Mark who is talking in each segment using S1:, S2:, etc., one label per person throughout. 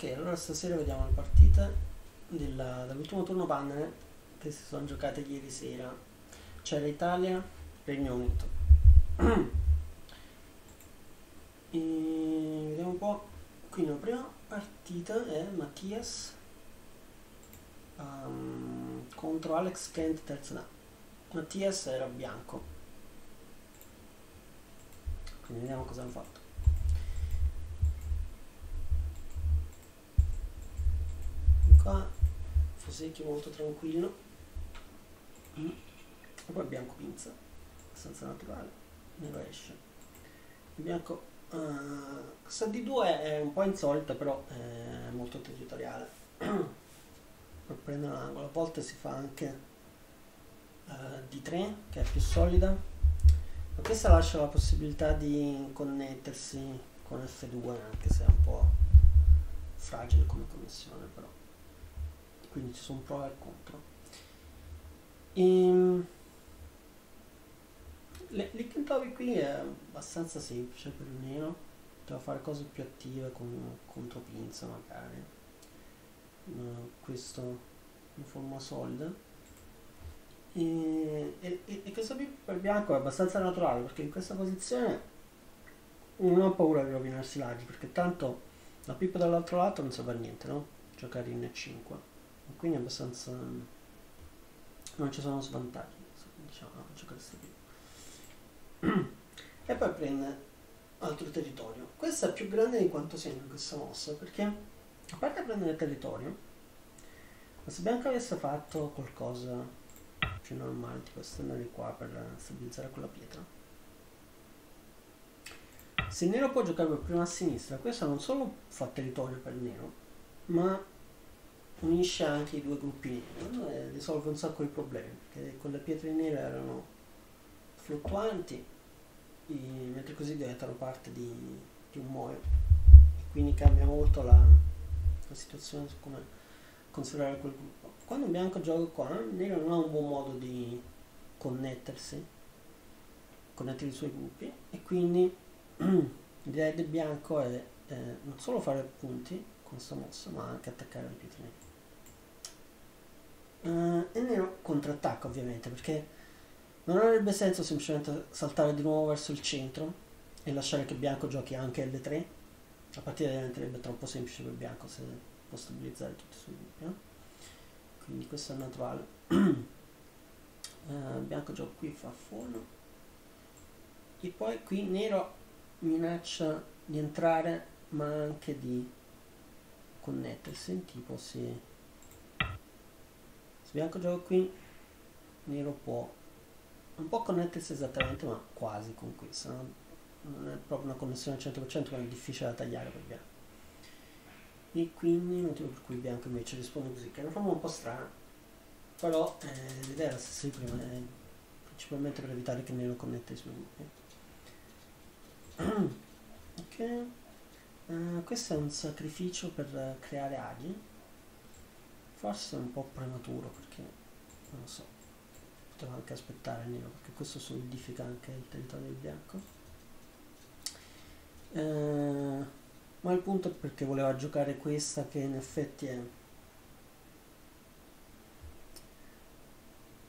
S1: Ok, allora stasera vediamo le partite dell'ultimo turno panel che si sono giocate ieri sera. C'era Italia, Regno Unito. E vediamo un po'. Quindi la prima partita è Mattias ehm, contro Alex Kent terza dan. Mattias era bianco. Quindi vediamo cosa hanno fatto. Qua Fosecchio molto tranquillo. Mm. E poi bianco pinza, abbastanza naturale. Nero esce. Il bianco eh, questa D2 è un po' insolita, però è molto territoriale. per prendere l'angolo. A volte si fa anche eh, D3, che è più solida. Ma questa lascia la possibilità di connettersi con F2, anche se è un po' fragile come connessione, però. Quindi ci sono pro e contro. Ehm, le- L'Ickentobi qui è abbastanza semplice per il nero, poteva fare cose più attive con contro pinza magari. Eh, questo in forma solida. E, e, e- e questo qui per bianco è abbastanza naturale perché in questa posizione non ha paura di rovinarsi l'agi perché tanto la pippa dall'altro lato non serve a niente, no? Giocare in E5. Quindi è abbastanza... non ci sono svantaggi, diciamo, a giocare queste pippe e poi prende altro territorio. Questa è più grande di quanto sembra questa mossa, perché a parte prendere territorio, ma se Bianca avesse fatto qualcosa più normale, tipo stendere qua per stabilizzare quella pietra, se nero può giocare per prima a sinistra, questo non solo fa territorio per nero, ma unisce anche i due gruppi neri e risolve un sacco di problemi, perché con le pietre nere erano fluttuanti, i- mentre così diventano parte di, di un muoio. E quindi cambia molto la, la situazione su come considerare quel gruppo. Quando un bianco gioca qua, il nero non ha un buon modo di connettersi, connettere i suoi gruppi, e quindi l'idea del bianco è eh, non solo fare punti con questa mossa, ma anche attaccare le pietre nere. Eh, e nero contrattacca ovviamente, perché non avrebbe senso semplicemente saltare di nuovo verso il centro e lasciare che bianco giochi anche L3. La partita diventerebbe troppo semplice per bianco se può stabilizzare suoi gruppi. no? Quindi questo è naturale. Eh, bianco gioca qui, fa fallo. E poi qui nero minaccia di entrare ma anche di connettersi. Tipo se, se bianco gioca qui, nero può non può connettersi esattamente, ma quasi con questo. no? Non è proprio una connessione al 100%, ma è difficile da tagliare per bianco. E quindi motivo per cui bianco invece risponde così, che è una forma un po' strana, però eh, l'idea è la stessa di prima, è principalmente per evitare che nero connetta i suoi gruppi. ok, Eh, questo è un sacrificio per eh, creare aghi, forse è un po' prematuro perché non lo so poteva anche aspettare il nero perché questo solidifica anche il territorio del bianco. Eh, ma il punto è perché voleva giocare questa che in effetti è un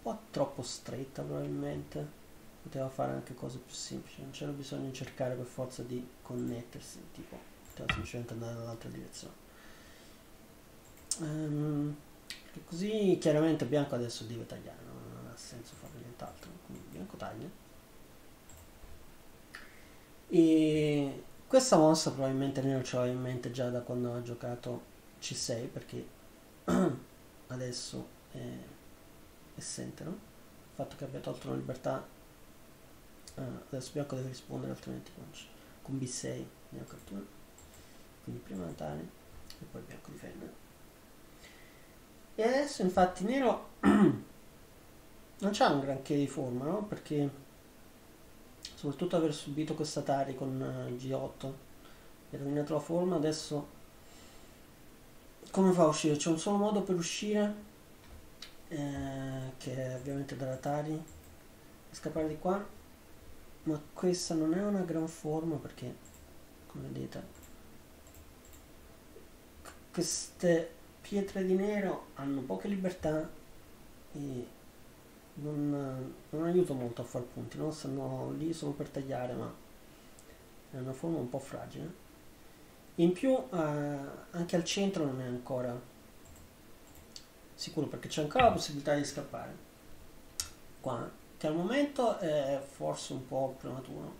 S1: po' troppo stretta probabilmente. Poteva fare anche cose più semplici non c'era bisogno di cercare per forza di connettersi tipo poteva semplicemente andare nell'altra direzione Perché così chiaramente bianco adesso deve tagliare non ha senso fare nient'altro quindi bianco taglia. E questa mossa probabilmente Nero ce l'aveva in mente già da quando ha giocato C6 perché adesso è, è assente no? il fatto che abbia tolto la libertà ah, adesso bianco deve rispondere altrimenti con, con B6 bianco cattura quindi prima Natale e poi bianco difende e adesso infatti nero non c'ha un granché di forma, no? Perché soprattutto aver subito questa Tari con eh, il G8 e rovinato la forma, adesso come fa a uscire? C'è un solo modo per uscire, eh, che è ovviamente dalla Tari, scappare di qua, ma questa non è una gran forma perché, come vedete, queste pietre di nero hanno poche libertà e non, non aiuta molto a far punti, no? stanno lì solo per tagliare, ma è una forma un po' fragile. In più eh, anche al centro non è ancora sicuro perché c'è ancora la possibilità di scappare. Qua, che al momento è forse un po' prematuro,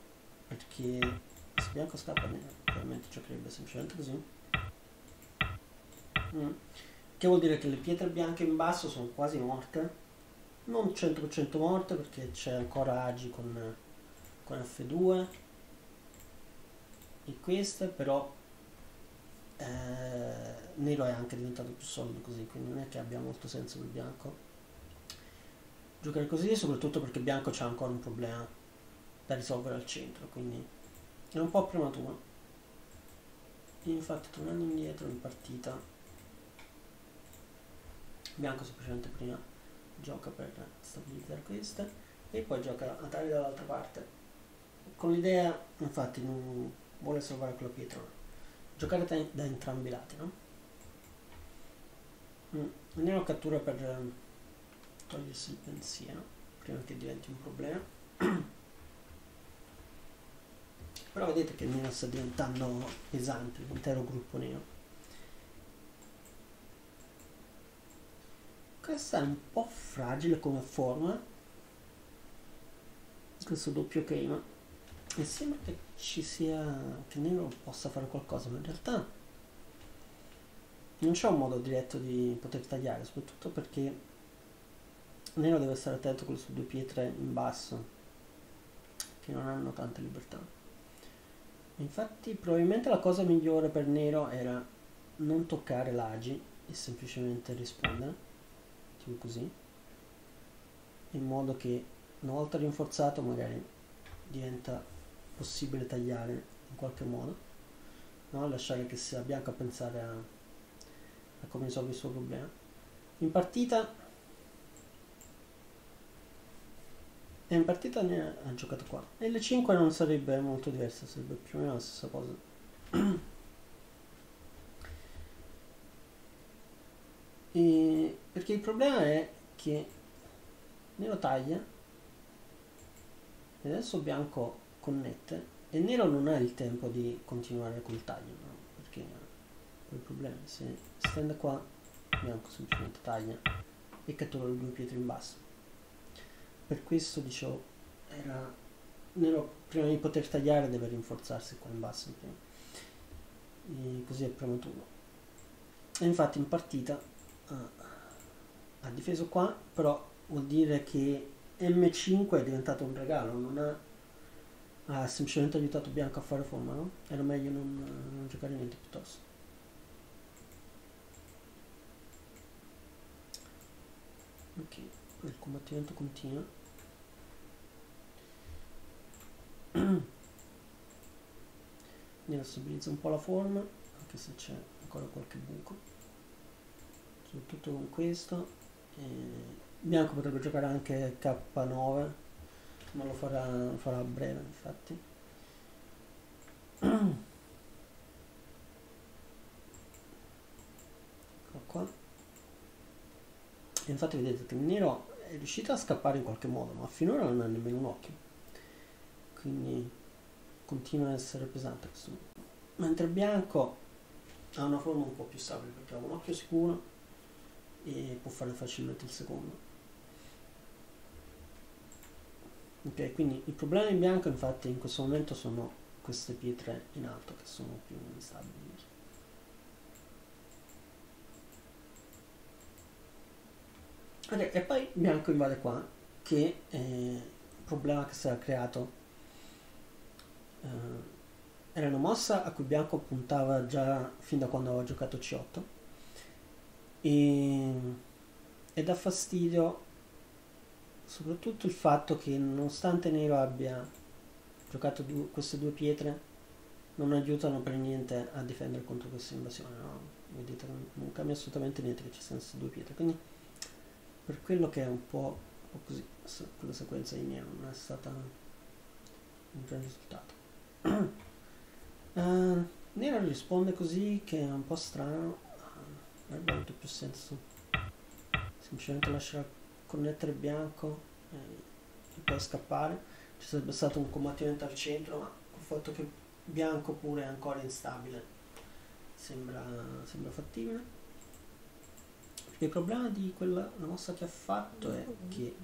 S1: perché se bianco scappa probabilmente giocherebbe semplicemente così. Mm. Che vuol dire che le pietre bianche in basso sono quasi morte? Non 100% morte perché c'è ancora Agi con, con F2 e queste però eh, nero è anche diventato più solido così quindi non è che abbia molto senso il bianco. Giocare così soprattutto perché bianco c'ha ancora un problema da risolvere al centro quindi è un po' prematuro. Infatti tornando indietro in partita bianco semplicemente prima gioca per stabilizzare queste e poi gioca a taglia dall'altra parte con l'idea infatti non vuole salvare quella pietra giocare da entrambi i lati no? Mm. Nero cattura per ehm, togliersi il pensiero prima che diventi un problema però vedete che il nero sta diventando pesante l'intero gruppo nero questa è un po' fragile come forma questo doppio crema e sembra che ci sia che Nero possa fare qualcosa ma in realtà non c'è un modo diretto di poter tagliare soprattutto perché Nero deve stare attento con le sue due pietre in basso che non hanno tanta libertà. Infatti probabilmente la cosa migliore per Nero era non toccare l'agi e semplicemente rispondere più così in modo che una volta rinforzato magari diventa possibile tagliare in qualche modo no? lasciare che sia bianco a pensare a, a come risolve il suo problema. In partita e in partita ne ha giocato qua. E le 5 non sarebbe molto diversa sarebbe più o meno la stessa cosa E perché il problema è che nero taglia e adesso bianco connette e nero non ha il tempo di continuare col taglio no? perché il problema se stende qua bianco semplicemente taglia e cattura le due pietre in basso. Per questo dicevo era nero prima di poter tagliare deve rinforzarsi qua in basso e così è prematuro e infatti in partita ha difeso qua però vuol dire che M5 è diventato un regalo non ha, ha semplicemente aiutato Bianco a fare forma no? era meglio non, non giocare niente piuttosto. Ok il combattimento continua. Nero stabilizza un po' la forma anche se c'è ancora qualche buco. Soprattutto con questo bianco potrebbe giocare anche K9 ma lo farà, lo farà a breve infatti. Ecco qua. E infatti vedete che il nero è riuscito a scappare in qualche modo ma finora non ha nemmeno un occhio. Quindi continua a essere pesante questo mentre il bianco ha una forma un po' più stabile perché ha un occhio sicuro e può fare facilmente il secondo. Ok, quindi il problema in bianco infatti in questo momento sono queste pietre in alto che sono più instabili. Okay, e poi bianco invade qua che è il problema che si era creato eh, era una mossa a cui bianco puntava già fin da quando aveva giocato C8 e, e dà fastidio soprattutto il fatto che nonostante Nero abbia giocato due, queste due pietre non aiutano per niente a difendere contro questa invasione no? vedete non, cambia assolutamente niente che ci siano queste due pietre quindi per quello che è un po', un po così quella sequenza di Nero non è stata un gran risultato uh, Nero risponde così che è un po' strano avrebbe avuto più senso semplicemente lasciare connettere bianco e, e poi scappare. Ci sarebbe stato un combattimento al centro ma col fatto che bianco pure è ancora instabile sembra, sembra fattibile. Il problema di quella la mossa che ha fatto è che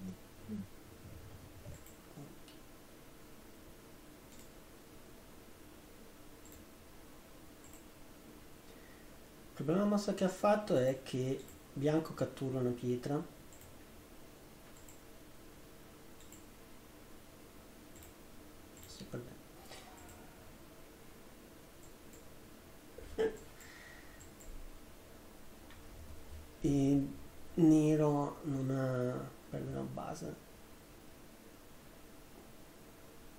S1: Della mossa che ha fatto è che bianco cattura una pietra. E nero non ha prende una base.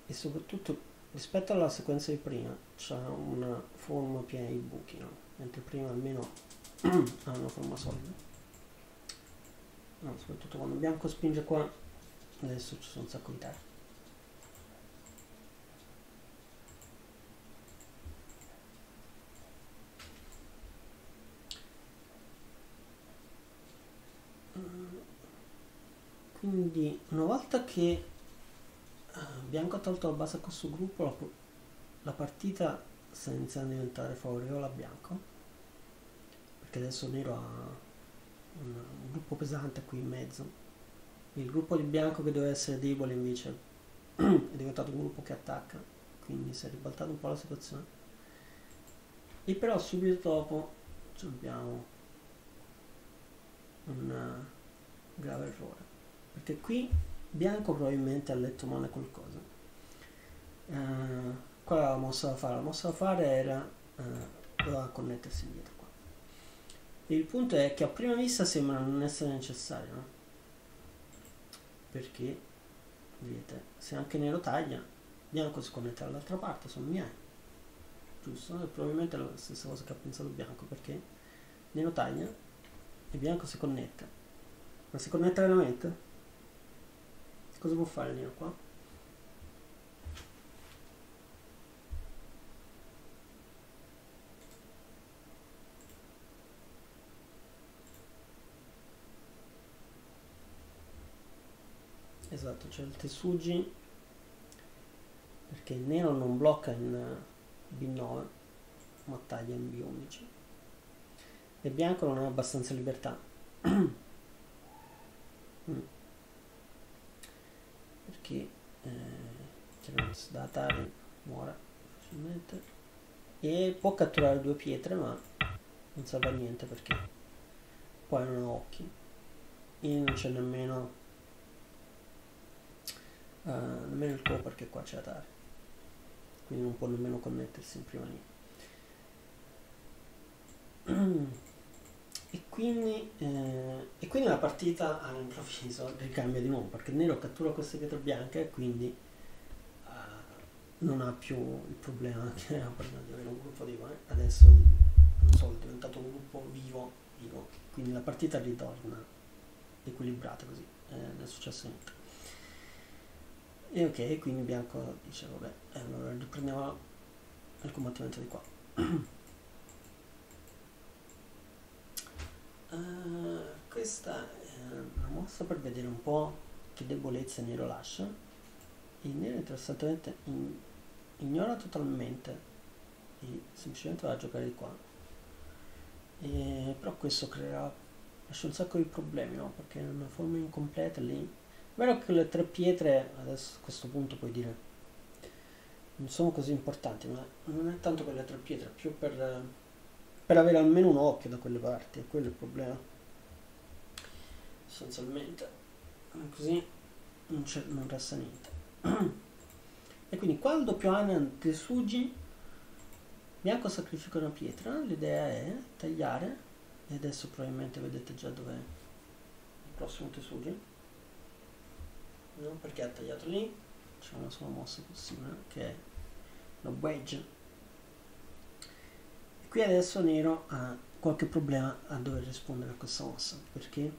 S1: E soprattutto rispetto alla sequenza di prima c'è una forma piena di buchi no? mentre prima almeno ha una forma solida. No, soprattutto quando bianco spinge qua adesso ci sono un sacco di terra. Quindi una volta che Bianco ha tolto la base a questo gruppo la, la partita sta iniziando a diventare favorevole a Bianco perché adesso Nero ha un, un, gruppo pesante qui in mezzo. Il gruppo di Bianco che doveva essere debole invece è diventato un gruppo che attacca quindi si è ribaltata un po' la situazione. E però subito dopo abbiamo un grave errore perché qui bianco probabilmente ha letto male qualcosa uh, qual era la mossa da fare? la mossa da fare era uh, connettersi indietro qua il punto è che a prima vista sembra non essere necessario no? perché vedete se anche nero taglia bianco si connette dall'altra parte sono miei giusto? E probabilmente è la stessa cosa che ha pensato bianco perché nero taglia e bianco si connette ma si connette veramente? Cosa può fare Nero qua? Esatto, c'è il Tesugi perché il nero non blocca in B9 ma taglia in B11 e bianco non ha abbastanza libertà mm. perché eh, da Atari muore facilmente e può catturare due pietre ma non serve a niente perché. Poi non ha occhi. E non c'è nemmeno uh, nemmeno il co perché qua c'è Atari quindi non può nemmeno connettersi in prima linea e quindi, eh, e quindi la partita all'improvviso ricambia di nuovo perché nero cattura queste pietre bianche e quindi uh, non ha più il problema che aveva prima di avere un gruppo di eh. adesso non so, è diventato un gruppo vivo, vivo. Quindi la partita ritorna equilibrata così eh, non è successo niente. E ok quindi bianco dice vabbè allora riprendiamo il combattimento di qua Uh, questa è una mossa per vedere un po' che debolezza Nero lascia. Il Nero interessantemente in, ignora totalmente e semplicemente va a giocare di qua. E, però questo creerà lascia un sacco di problemi, no? Perché è una forma incompleta lì. È vero che le tre pietre, adesso a questo punto puoi dire, non sono così importanti, ma non è tanto per le tre pietre, più per per avere almeno un occhio da quelle parti, è quello il problema. Sostanzialmente, così non, non resta niente. e quindi qua il doppio Anan Tesugi, bianco sacrifica una pietra, l'idea è tagliare, e adesso probabilmente vedete già dov'è il prossimo Tesugi. No, perché ha tagliato lì, c'è una sola mossa possibile, che è una wedge Qui adesso Nero ha qualche problema a dover rispondere a questa mossa perché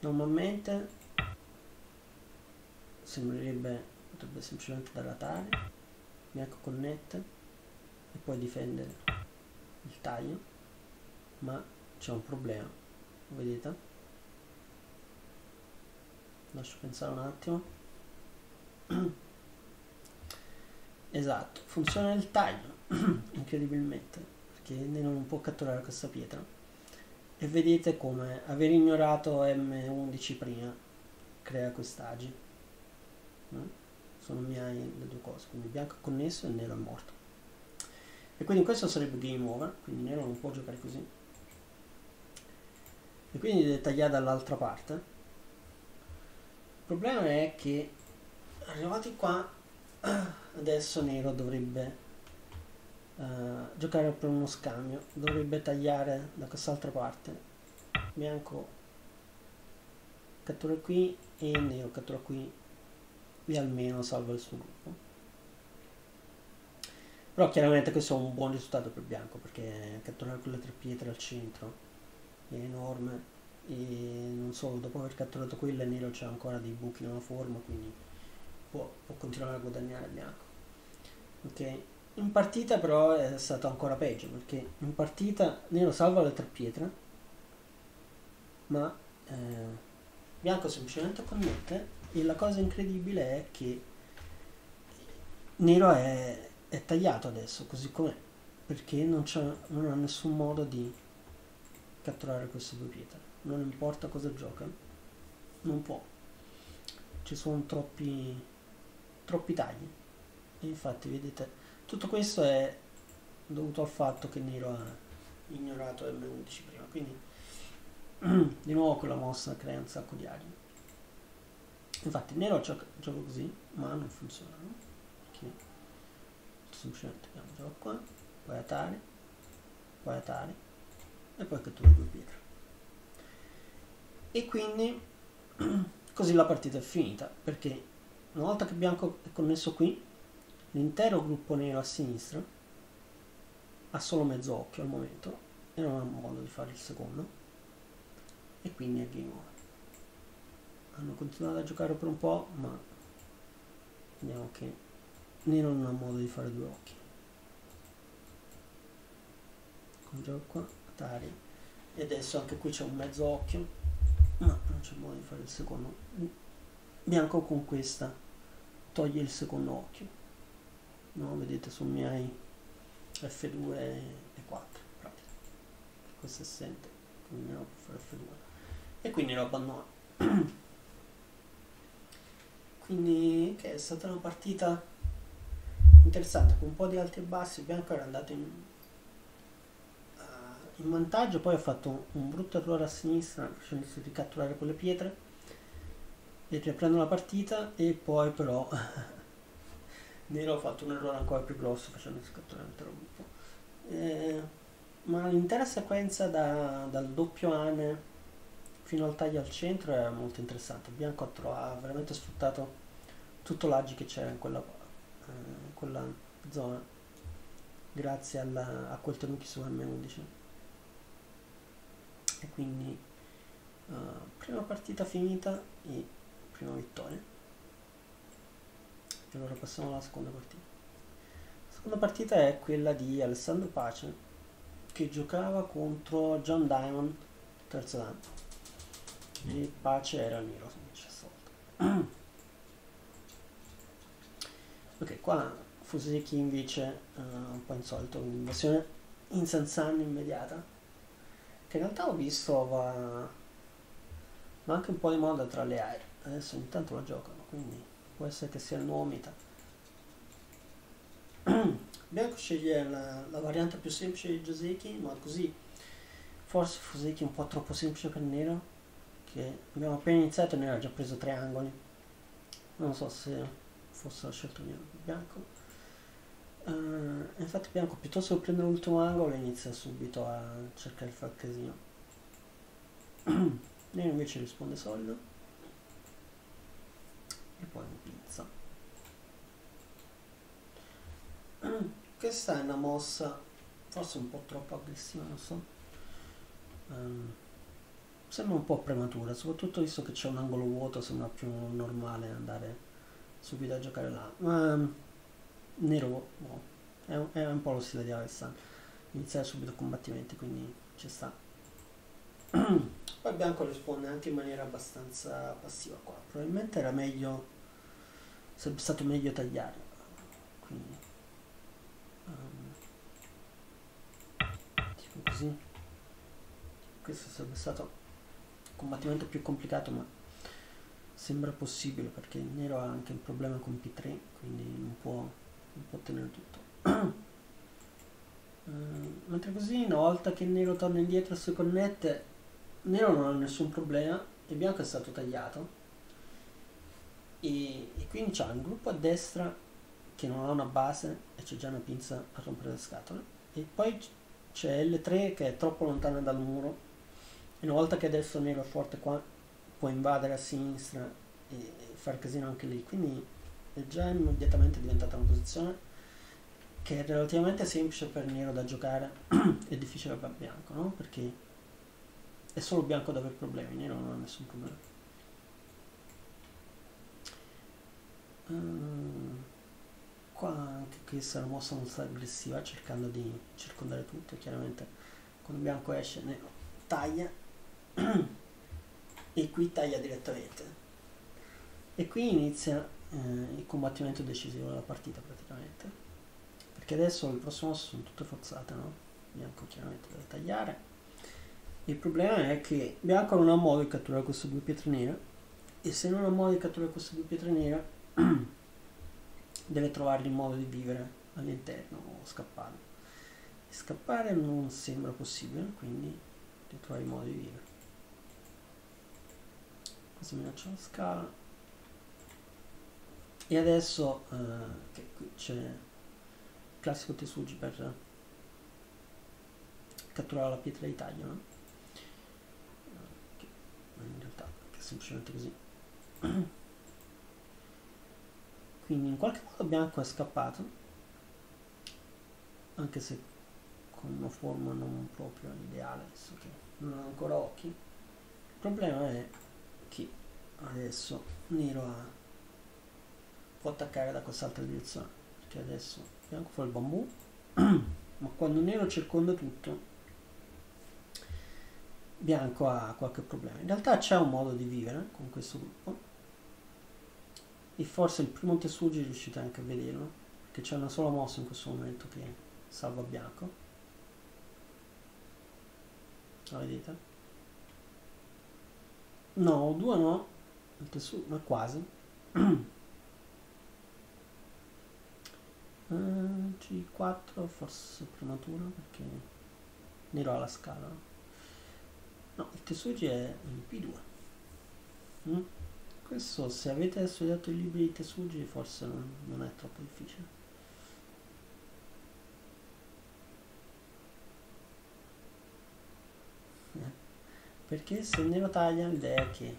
S1: normalmente sembrerebbe potrebbe semplicemente daratare bianco connette e poi difendere il taglio ma c'è un problema vedete? Lascio pensare un attimo esatto funziona il taglio incredibilmente perché non può catturare questa pietra. E vedete come aver ignorato M11 prima crea quest'agi sono miei le due cose quindi bianco connesso e nero è morto. E quindi questo sarebbe game over quindi nero non può giocare così. E quindi deve tagliare dall'altra parte. Il problema è che arrivati qua adesso nero dovrebbe uh, giocare per uno scambio. Dovrebbe tagliare da quest'altra parte. Bianco cattura qui e nero cattura qui. E almeno salva il suo gruppo. Però chiaramente questo è un buon risultato per bianco perché catturare quelle tre pietre al centro è enorme. E non solo dopo aver catturato quella nero c'è ancora dei buchi nella forma quindi può, può continuare a guadagnare bianco. Ok? In partita però è stato ancora peggio perché in partita nero salva le tre pietre ma eh, bianco semplicemente connette e la cosa incredibile è che nero è è tagliato adesso così com'è perché non, non ha nessun modo di catturare queste due pietre. Non importa cosa gioca non può. Ci sono troppi troppi tagli. Infatti vedete tutto questo è dovuto al fatto che Nero ha ignorato M11 prima. Quindi di nuovo quella mossa crea un sacco di aria infatti Nero gioca, gioca così ma non funziona no? perché semplicemente abbiamo già qua poi Atari poi Atari e poi cattura due pietre. E quindi così la partita è finita perché una volta che bianco è connesso qui l'intero gruppo nero a sinistra ha solo mezzo occhio al momento e non ha modo di fare il secondo. E quindi è game over. Hanno continuato a giocare per un po' ma vediamo che nero non ha modo di fare due occhi. Gioco qua? Atari. E adesso anche qui c'è un mezzo occhio ma non c'è modo di fare il secondo bianco con questa. Toglie il secondo occhio. No vedete sono miei F2 e 4 pratica questo è assente quindi fare F2 e quindi lo abbandono. Quindi che è stata una partita interessante con un po' di alti e bassi. Bianco era andato in, uh, in vantaggio poi ha fatto un, un, brutto errore a sinistra facendosi ricatturare quelle pietre e riprendo la partita e poi però Nero ha fatto un errore ancora più grosso facendosi catturare l'intero gruppo eh, ma l'intera sequenza da, dal doppio ane fino al taglio al centro è molto interessante. Bianco ha, trovato, ha veramente sfruttato tutto l'agi che c'era in quella eh, quella zona grazie alla, a quel tenuki su M11 e quindi uh, prima partita finita e prima vittoria e allora passiamo alla seconda partita. La seconda partita è quella di Alessandro Pace che giocava contro John Diamond terzo danno e Pace era nero invece stavolta Ok, qua Fuseki invece uh, un po' insolito, un'invasione insensata immediata, che in realtà ho visto va, va anche un po' di moda tra le aeree, adesso ogni tanto la giocano, quindi può essere che sia il nuovo meta. Bianco sceglie la, la, variante più semplice di Joseki, ma così forse Fuseki è un po' troppo semplice per Nero, che abbiamo appena iniziato e Nero ha già preso tre angoli, non so se fosse la scelta bianco. Uh, infatti bianco piuttosto che prendere l'ultimo angolo inizia subito a cercare di fare casino. Nero invece risponde solido. E poi un pizza. Questa è una mossa forse un po' troppo aggressiva, non so. Um, sembra un po' prematura, soprattutto visto che c'è un angolo vuoto, sembra più normale andare subito a giocare là. Ma nero boh, è, un, è, un po' lo stile di Alessandro. iniziare subito combattimenti, quindi ci sta. Poi bianco risponde anche in maniera abbastanza passiva qua. Probabilmente era meglio, sarebbe stato meglio tagliare. Quindi, um, tipo così. Questo sarebbe stato un combattimento più complicato, ma sembra possibile perché il nero ha anche un problema con P3, quindi non può, non può tenere tutto. Uh, mentre così una volta che il nero torna indietro e si connette nero non ha nessun problema e bianco è stato tagliato e, e quindi c'è un gruppo a destra che non ha una base e c'è già una pinza a rompere le scatole e poi c'è L3 che è troppo lontana dal muro e una volta che adesso nero è forte qua può invadere a sinistra e, e fare casino anche lì quindi è già immediatamente diventata una posizione che è relativamente semplice per nero da giocare e difficile per bianco, no? Perché è solo bianco ad avere problemi, nero non ha nessun problema. Uh, qua anche questa è una mossa molto aggressiva, cercando di circondare tutto. Chiaramente quando bianco esce, nero taglia e qui taglia direttamente. E qui inizia eh, il combattimento decisivo della partita praticamente perché adesso le prossime mosse sono tutte forzate, no? Bianco chiaramente deve tagliare. Il problema è che Bianco non ha modo di catturare queste due pietre nere e se non ha modo di catturare queste due pietre nere deve trovare il modo di vivere all'interno o scappare. Scappare non sembra possibile, quindi devi trovare il modo di vivere. Così minaccia la scala. E adesso eh, che qui c'è classico Tesuji per catturare la pietra di taglio, no? Che in realtà è semplicemente così. Quindi in qualche modo Bianco è scappato, anche se con una forma non proprio ideale, visto che non ha ancora occhi. Il problema è che adesso Nero ha, può attaccare da quest'altra direzione, perché adesso bianco fa il bambù ma quando nero circonda tutto bianco ha qualche problema in realtà c'è un modo di vivere con questo gruppo e forse il primo Tesuji riuscite anche a vederlo perché c'è una sola mossa in questo momento che salva bianco. La vedete? no, due no. Il Tesuji, ma quasi. C4 forse prematuro perché nero alla scala. No il Tesuji è in P2 mm? Questo se avete studiato i libri di Tesuji forse non, non è troppo difficile. Perché se nero taglia l'idea è che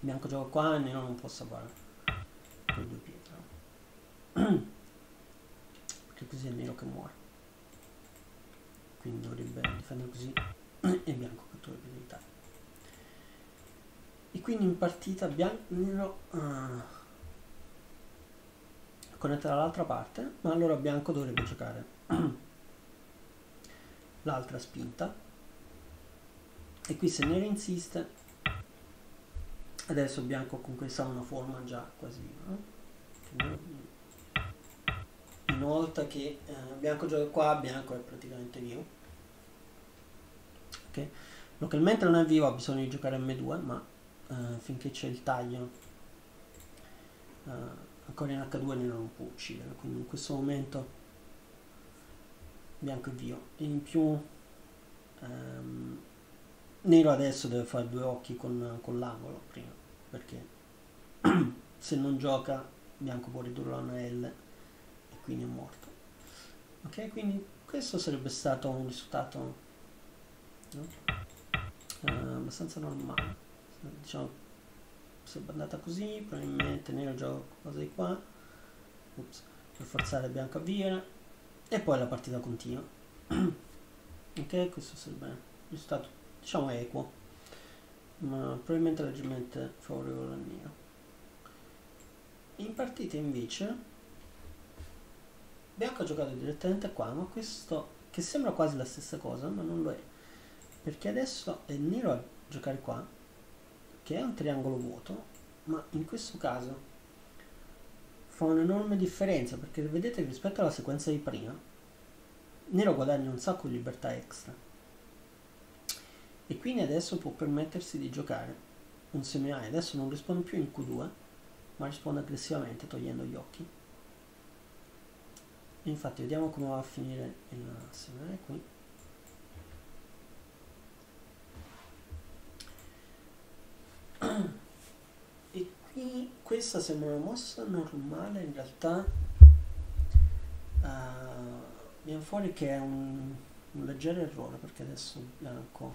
S1: bianco gioca qua e nero non possa fare. Con due piedi perché così è nero che muore. Quindi dovrebbe difendere così e bianco cattura l'abilità e quindi in partita bianco nero uh, connette dall'altra parte ma allora bianco dovrebbe giocare. L'altra spinta. E qui se nero insiste adesso bianco comunque sa una forma già quasi no? una volta che eh, bianco gioca qua bianco è praticamente vivo. Ok? Localmente non è vivo ha bisogno di giocare M2 ma eh, finché c'è il taglio eh, ancora in H2 nero non può uccidere quindi in questo momento bianco è vivo e in più ehm, nero adesso deve fare due occhi con, con l'angolo prima perché se non gioca bianco può ridurlo a una L quindi è morto. Ok quindi questo sarebbe stato un risultato no? uh, abbastanza normale diciamo sarebbe andata così probabilmente nero gioca qualcosa di qua. Ups, per forzare bianco a via. E poi la partita continua. Ok questo sarebbe un risultato diciamo equo. Ma probabilmente leggermente favorevole al nero in partita invece bianco ha giocato direttamente qua ma questo che sembra quasi la stessa cosa ma non lo è. Perché adesso è nero a giocare qua che è un triangolo vuoto ma in questo caso fa un'enorme differenza perché vedete rispetto alla sequenza di prima nero guadagna un sacco di libertà extra. E quindi adesso può permettersi di giocare un semi -eye. adesso non risponde più in Q2 ma risponde aggressivamente togliendo gli occhi. Infatti vediamo come va a finire il semi qui questa sembra una mossa normale in realtà. Uh, viene fuori che è un, un leggero errore perché adesso il bianco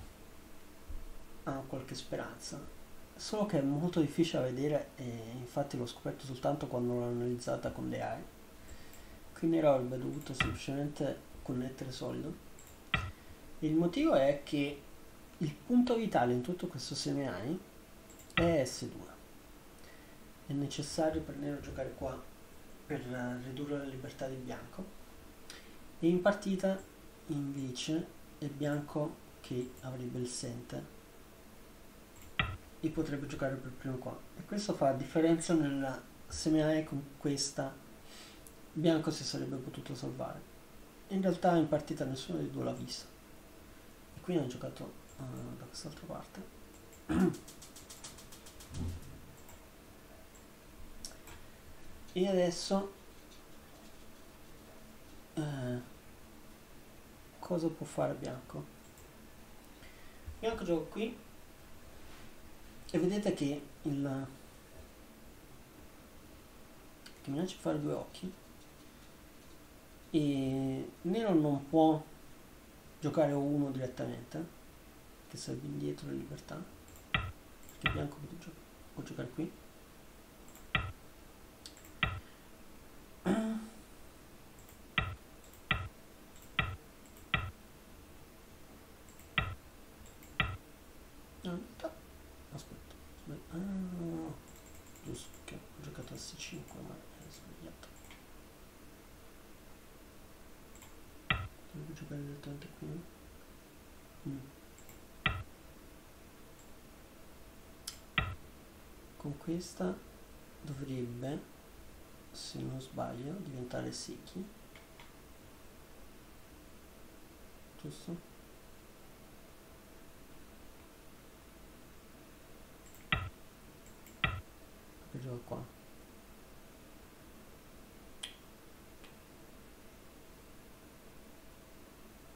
S1: ha qualche speranza. Solo che è molto difficile da vedere e infatti l'ho scoperto soltanto quando l'ho analizzata con le AI quindi avrebbe dovuto semplicemente connettere solido. Il motivo è che il punto vitale in tutto questo semi è S2 è necessario per nero giocare qua per ridurre la libertà di bianco. E in partita invece è bianco che avrebbe il center e potrebbe giocare per primo qua. E questo fa differenza nella semi con questa. Bianco si sarebbe potuto salvare. In realtà in partita nessuno dei due l'ha vista. E quindi ha giocato uh, da quest'altra parte e adesso eh, cosa può fare bianco? Bianco gioca qui. E vedete che il che minaccia di fare due occhi. E nero non può giocare uno direttamente che serve indietro la libertà perché bianco può, gio può giocare qui questa dovrebbe se non sbaglio diventare Siki giusto? gioco qua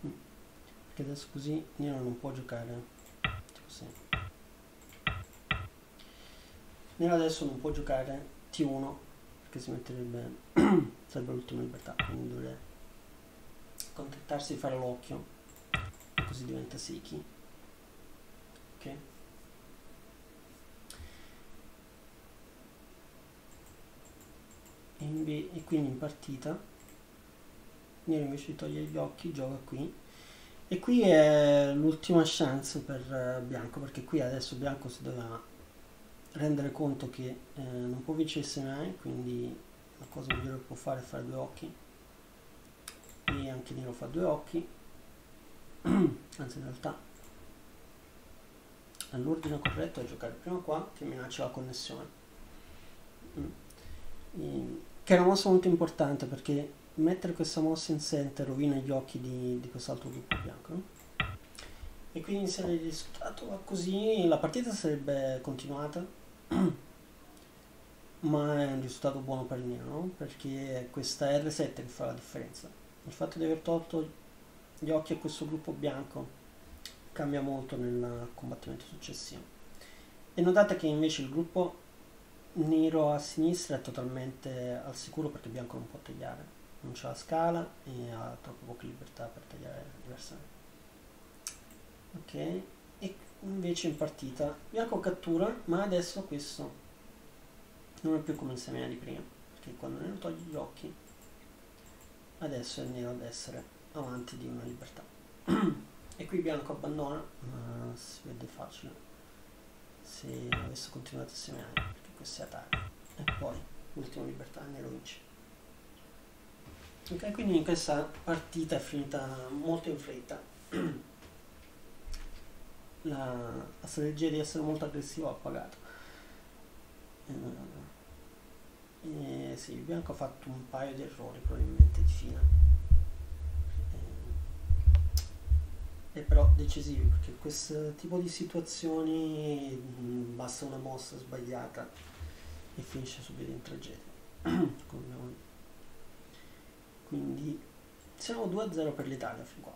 S1: mm. perché adesso così Nero non può giocare tipo sì. Nero adesso non può giocare T1 perché si metterebbe sarebbe l'ultima libertà quindi dovrebbe contentarsi di fare l'occhio così diventa Siki ok? E, quindi in partita Nero invece di togliere gli occhi gioca qui. E qui è l'ultima chance per uh, Bianco perché qui adesso Bianco si doveva rendere conto che eh, non può vincere mai, quindi la cosa migliore che può fare è fare due occhi e anche nero fa due occhi anzi in realtà l'ordine corretto è giocare prima qua che minaccia la connessione mm. che è una mossa molto importante perché mettere questa mossa in center rovina gli occhi di, di quest'altro gruppo bianco no? e quindi se il risultato va così la partita sarebbe continuata ma è un risultato buono per il nero no? perché è questa R7 che fa la differenza. Il fatto di aver tolto gli occhi a questo gruppo bianco cambia molto nel combattimento successivo. E notate che invece il gruppo nero a sinistra è totalmente al sicuro perché bianco non può tagliare. Non c'è la scala e ha troppo poca libertà per tagliare diversamente ok invece in partita. Bianco cattura ma adesso questo non è più come il semina di prima perché quando nero toglie gli occhi adesso è nero ad essere avanti di una libertà. E qui bianco abbandona ma si vede facile se avesse continuato a seminare perché questo è attacca e poi l'ultima libertà nero vince. Ok, quindi in questa partita è finita molto in fretta. La, la strategia di essere molto aggressivo ha pagato. Eh, eh, sì, il bianco ha fatto un paio di errori probabilmente di fine. Eh, e però decisivi perché questo tipo di situazioni mm, basta una mossa sbagliata e finisce subito in tragedia. Quindi siamo 2-0 per l'Italia fin qua.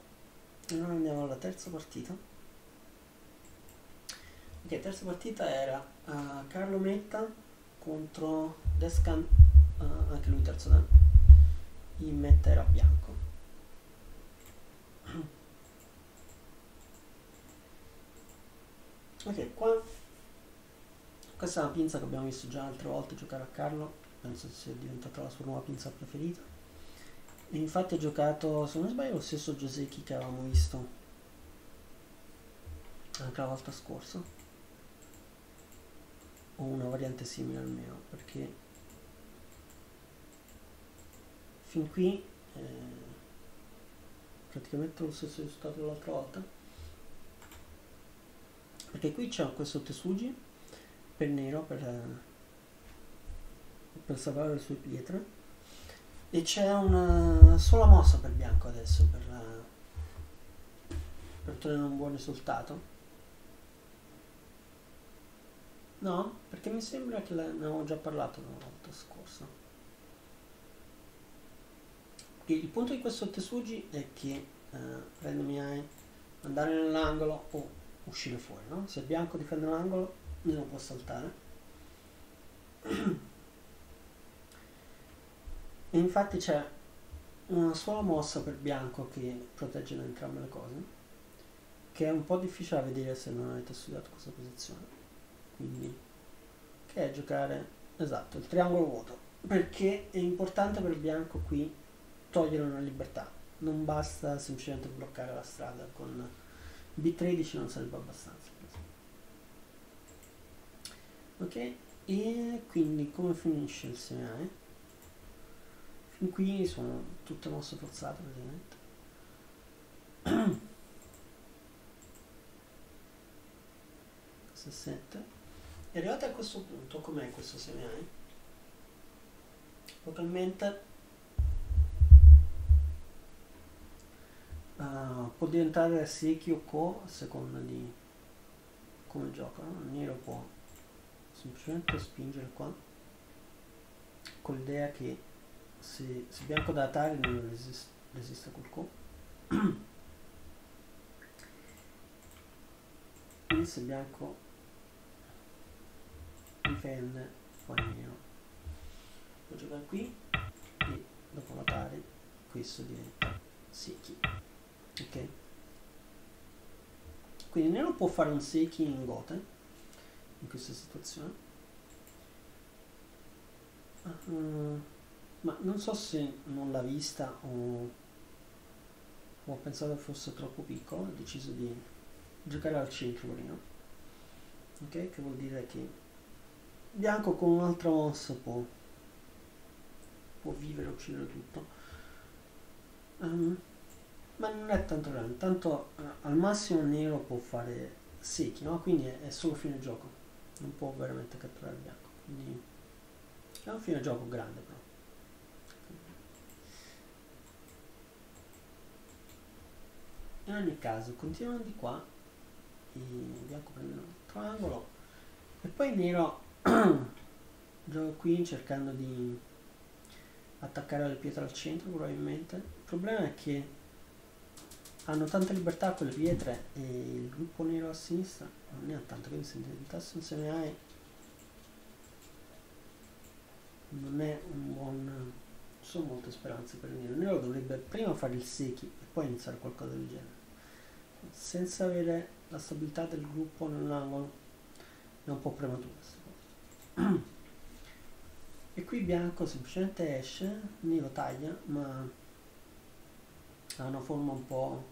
S1: E ora andiamo alla terza partita. Ok, terza partita era uh, Carlo Metta contro Descan, uh, anche lui terzo dan. In Metta era bianco. Ok, qua questa è una pinza che abbiamo visto già altre volte giocare a Carlo, penso sia diventata la sua nuova pinza preferita. E infatti ha giocato, se non sbaglio, lo stesso Joseki che avevamo visto anche la volta scorsa. O una variante simile almeno, perché fin qui eh, praticamente lo stesso risultato dell'altra volta. Perché qui c'è questo Tesugi per nero per, per salvare le sue pietre e c'è una sola mossa per bianco adesso per, per ottenere un buon risultato no? Perché mi sembra che ne avevo già parlato la volta scorsa. Il punto di questo Tesugi è che eh, prendermi andare nell'angolo o uscire fuori no? se il bianco difende l'angolo non può saltare. E infatti c'è una sola mossa per bianco che protegge da entrambe le cose che è un po' difficile da vedere se non avete studiato questa posizione quindi che è giocare esatto il triangolo vuoto perché è importante per bianco qui togliere una libertà. Non basta semplicemente bloccare la strada con B13 non sarebbe abbastanza. Ok? E quindi come finisce il seminare fin qui sono tutte mosse forzate praticamente. 7 e arrivate a questo punto com'è questo seminare localmente uh, può diventare Seki o Ko a seconda di come giocano il nero può semplicemente spingere qua con l'idea che se, se bianco da Atari non resiste, resiste col co quindi se bianco difende poi nero può giocare qui e dopo l'Atari questo diventa Seki ok quindi nero può fare un Seki in Goten in questa situazione. Uh, ma non so se non l'ha vista o, ho pensato fosse troppo piccolo, ho deciso di giocare al centro prima. Ok, che vuol dire che bianco con un'altra mossa può, può vivere uccidere tutto. Um, ma non è tanto grande, tanto uh, al massimo nero può fare secchi, no? Quindi è, è solo fine gioco non può veramente catturare il bianco quindi è un fine gioco grande però in ogni caso continuano di qua il bianco prende un altro angolo e poi nero gioca qui cercando di attaccare le pietre al centro probabilmente. Il problema è che hanno tanta libertà quelle pietre e il gruppo nero a sinistra non ne ha tanto quindi se diventasse un semi non è un buon non sono molte speranze per il nero. Il nero dovrebbe prima fare il secchi e poi iniziare qualcosa del genere. Senza avere la stabilità del gruppo nell'angolo è un po' prematuro e qui bianco semplicemente esce nero taglia ma ha una forma un po'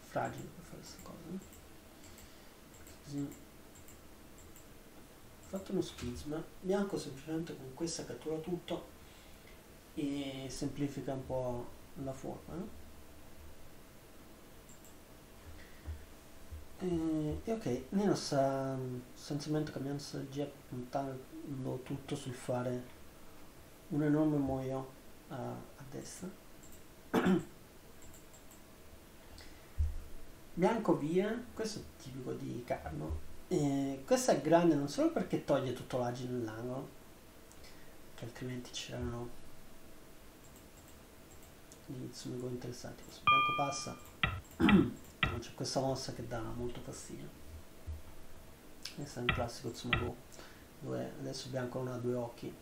S1: fragile per fare questa cosa così fatto uno squeeze ma bianco semplicemente con questa cattura tutto e semplifica un po' la forma. E, e, ok, Nino sta sostanzialmente cambiando strategia puntando tutto sul fare un enorme muoio a, a destra. Bianco via, questo è tipico di Carno. E questo è grande non solo perché toglie tutto l'agile nell'angolo, che altrimenti c'erano gli Tsumigo interessanti. Questo bianco passa, c'è questa mossa che dà molto fastidio. Questo è un classico Tsumigo, dove adesso bianco non ha due occhi.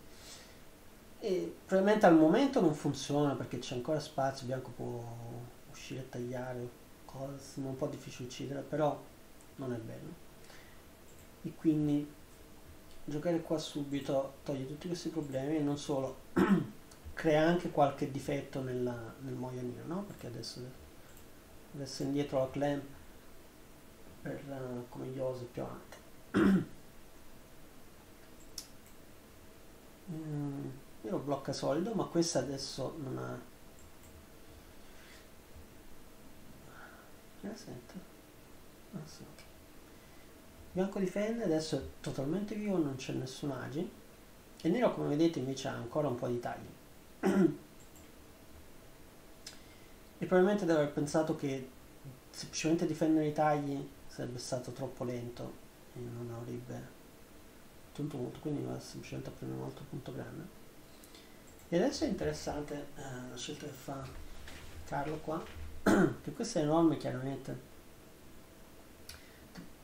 S1: E probabilmente al momento non funziona perché c'è ancora spazio, bianco può uscire e tagliare, cose, un po' difficile uccidere, però non è bello. E quindi giocare qua subito toglie tutti questi problemi e non solo crea anche qualche difetto nella, nel moionino no? perché adesso adesso indietro la clamp per uh, come gli osi più avanti mm, io lo blocca solido ma questa adesso non ha la sento? Ah, sì, okay. Bianco difende, adesso è totalmente vivo, non c'è nessun agi. E nero come vedete invece ha ancora un po' di tagli. e probabilmente deve aver pensato che semplicemente difendere i tagli sarebbe stato troppo lento e non avrebbe tutto molto, quindi va semplicemente a prendere un altro punto grande. E adesso è interessante eh, la scelta che fa Carlo qua, che questa è enorme chiaramente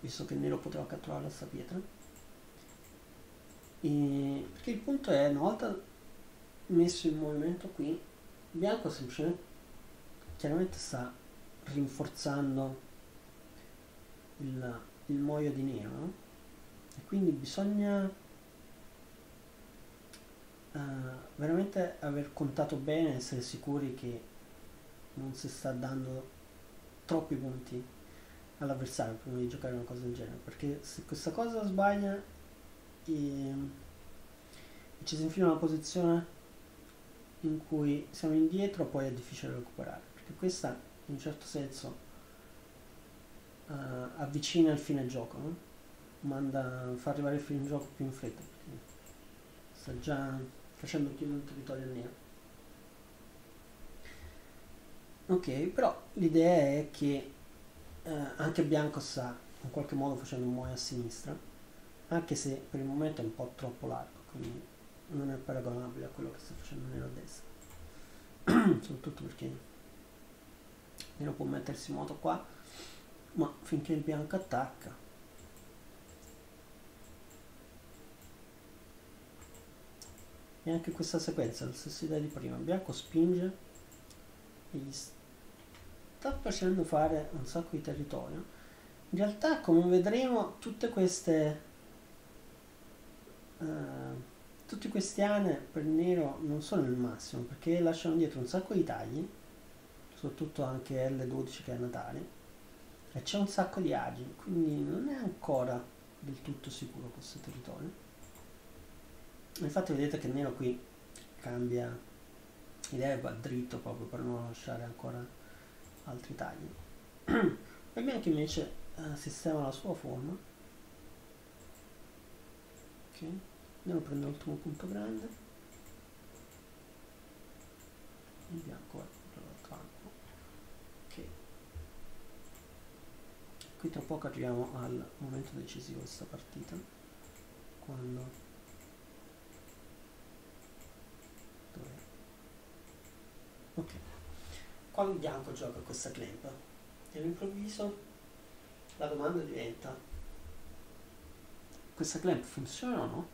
S1: visto che nero poteva catturare questa pietra. E perché il punto è, una volta messo in movimento qui, bianco semplicemente, chiaramente sta rinforzando il, il muoio di nero, no? E quindi bisogna uh, veramente aver contato bene, essere sicuri che non si sta dando troppi punti all'avversario prima di giocare una cosa del genere perché se questa cosa sbaglia e, ci si infila in una posizione in cui siamo indietro poi è difficile recuperare perché questa in un certo senso uh, avvicina il fine gioco no? manda fa arrivare il fine gioco più in fretta sta già facendo chiudere un territorio nero ok però l'idea è che eh, anche Bianco sta in qualche modo facendo un muoio a sinistra, anche se per il momento è un po' troppo largo, quindi non è paragonabile a quello che sta facendo Nero a destra. Soprattutto perché Nero può mettersi in moto qua, ma finché il bianco attacca. E anche questa sequenza, la stessa idea di prima. Bianco spinge e gli sta facendo fare un sacco di territorio. In realtà, come vedremo, tutte queste uh, tutti questi ane per nero non sono il massimo perché lasciano dietro un sacco di tagli, soprattutto anche L12 che è Natale, e c'è un sacco di agi, quindi non è ancora del tutto sicuro questo territorio. Infatti vedete che il nero qui cambia idea va dritto proprio per non lasciare ancora altri tagli. E bianco invece eh, sistema la sua forma. Ok andiamo a prendere l'ultimo punto grande. Il bianco è dall'altro angolo ok qui tra poco arriviamo al momento decisivo di questa partita quando dove ok quando bianco gioca questa clamp e all'improvviso la domanda diventa questa clamp funziona o no?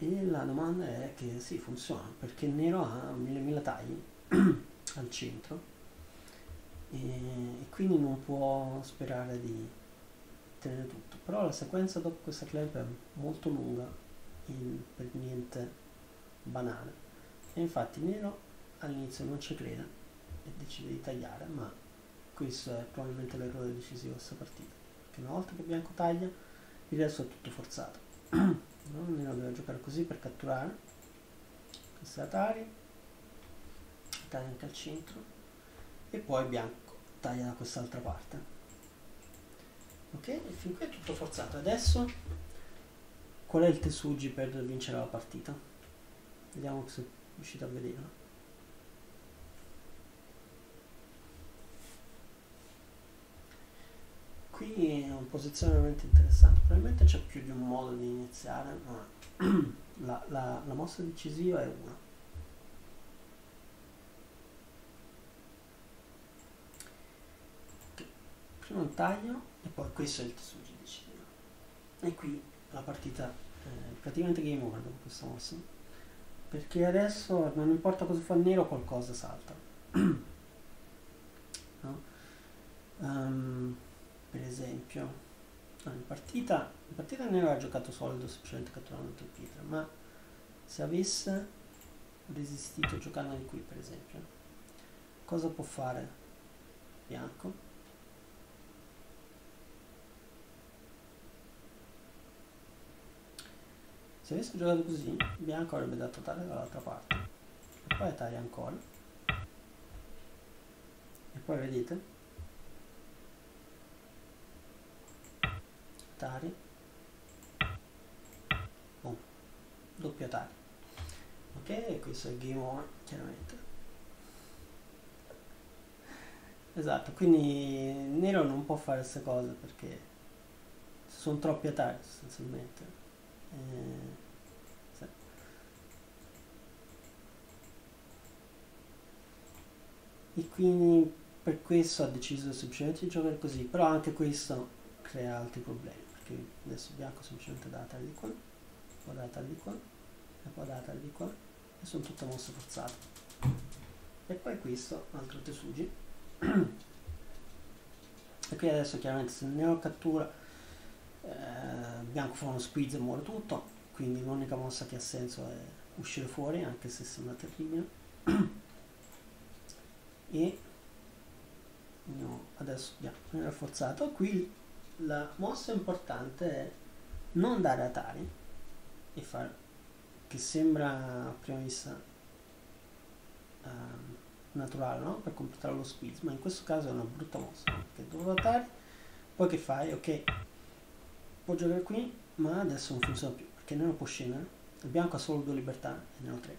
S1: E la domanda è che sì, funziona, perché nero ha mille mila tagli al centro e, quindi non può sperare di tenere tutto. Però la sequenza dopo questa clamp è molto lunga e per niente banale. E infatti nero all'inizio non ci crede e decide di tagliare, ma questo è probabilmente l'errore decisivo di questa partita. Perché una volta che Bianco taglia, il resto è tutto forzato. no? Nero deve giocare così per catturare. questa Atari taglia anche al centro e poi bianco taglia da quest'altra parte. Ok? E fin qui è tutto forzato. Adesso qual è il Tesugi per vincere la partita? Vediamo se riuscite a vederlo qui è un posizionamento interessante. Probabilmente c'è più di un modo di iniziare ma la, la, la mossa decisiva è una prima un taglio e poi questo è il Tesuji decisivo e qui la partita è praticamente game over dopo questa mossa. Perché adesso non importa cosa fa il nero qualcosa salta. No? um, per esempio in partita, in partita il nero ha giocato solido semplicemente catturando il pietre ma se avesse resistito giocando di qui per esempio cosa può fare bianco se avesse giocato così bianco avrebbe dato taglia dall'altra parte. E poi taglia ancora. E poi vedete? Tari. Boom doppio tari. Ok questo è il game over chiaramente. Esatto quindi nero non può fare queste cose perché sono troppi attacchi sostanzialmente eh. E quindi per questo ha deciso semplicemente di giocare così, però anche questo crea altri problemi, perché adesso bianco semplicemente data di qua, poi data di qua, e poi data di qua, e sono tutte mosse forzate. E poi questo, altro tesugi. e qui adesso chiaramente se ne ho cattura eh, bianco fa uno squeeze e muore tutto quindi l'unica mossa che ha senso è uscire fuori anche se sembra terribile e no, adesso bianco è rafforzato qui la mossa importante è non dare Atari e fare che sembra a prima vista uh, naturale no? per completare lo squeeze ma in questo caso è una brutta mossa perché dopo Atari poi che fai? ok può giocare qui ma adesso non funziona più perché nero può scendere. Il bianco ha solo due libertà e ne ho tre.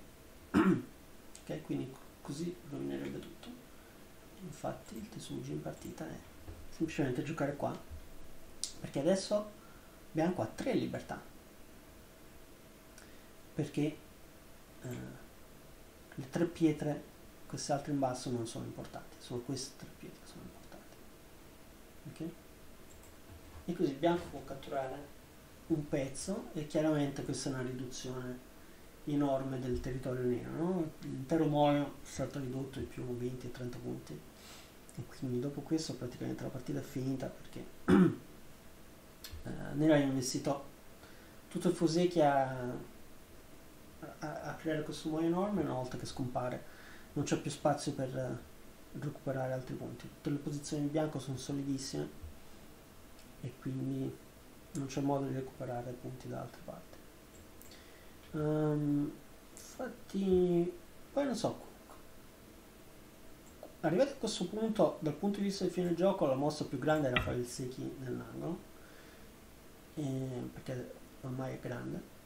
S1: Ok quindi così rovinerebbe tutto. Infatti il Tesugi in partita è semplicemente giocare qua perché adesso bianco ha tre libertà. Perché eh, le tre pietre queste altre in basso non sono importanti solo queste tre pietre sono importanti. Ok e così il bianco può catturare un pezzo e chiaramente questa è una riduzione enorme del territorio nero no? l'intero moio è stato ridotto di più 20 e 30 punti. E quindi dopo questo praticamente la partita è finita perché eh, Nero ha investito tutto il Fuseki a, a, a, creare questo muoio enorme una volta che scompare non c'è più spazio per uh, recuperare altri punti. Tutte le posizioni di bianco sono solidissime e quindi non c'è modo di recuperare punti da altre parti. Um, infatti, poi non so, arrivati a questo punto, dal punto di vista del fine gioco, la mossa più grande era fare il Seki nell'angolo, eh, perché ormai è grande.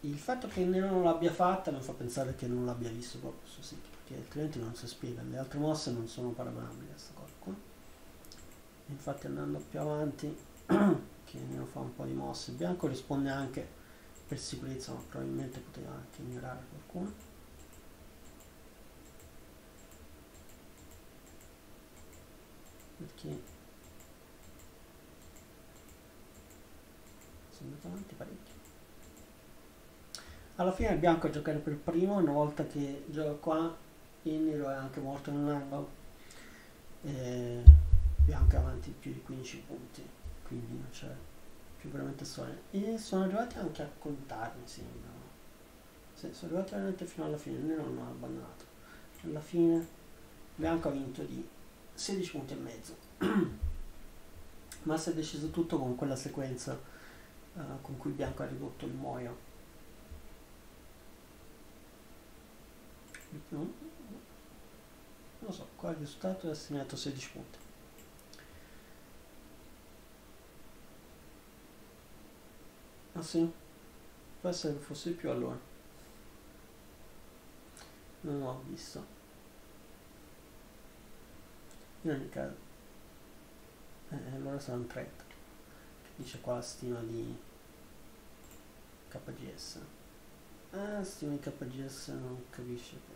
S1: Il fatto che nero non l'abbia fatta mi fa pensare che non l'abbia visto proprio su Seki, perché altrimenti non si spiega. Le altre mosse non sono paragonabili a questa cosa qua infatti andando più avanti che ne fa un po' di mosse. Bianco risponde anche per sicurezza ma probabilmente poteva anche ignorare qualcuno. Perché? Sono andato avanti parecchio. Alla fine il bianco a giocare per primo una volta che gioca qua il nero è anche morto nell'angolo bianco avanti più di 15 punti. Quindi non c'è più veramente storia. E sono arrivati anche a contarmi sembra sì, sono arrivati veramente fino alla fine nero non ha abbandonato. Alla fine bianco ha vinto di 16 punti e mezzo. Ma si è deciso tutto con quella sequenza uh, con cui bianco ha ridotto il muoio non lo so qua il risultato è assegnato 16 punti ah sì. Essere che fosse più allora non ho visto. In ogni caso eh, allora saranno 30 che dice qua la stima di KGS ah stima di KGS non capisce che,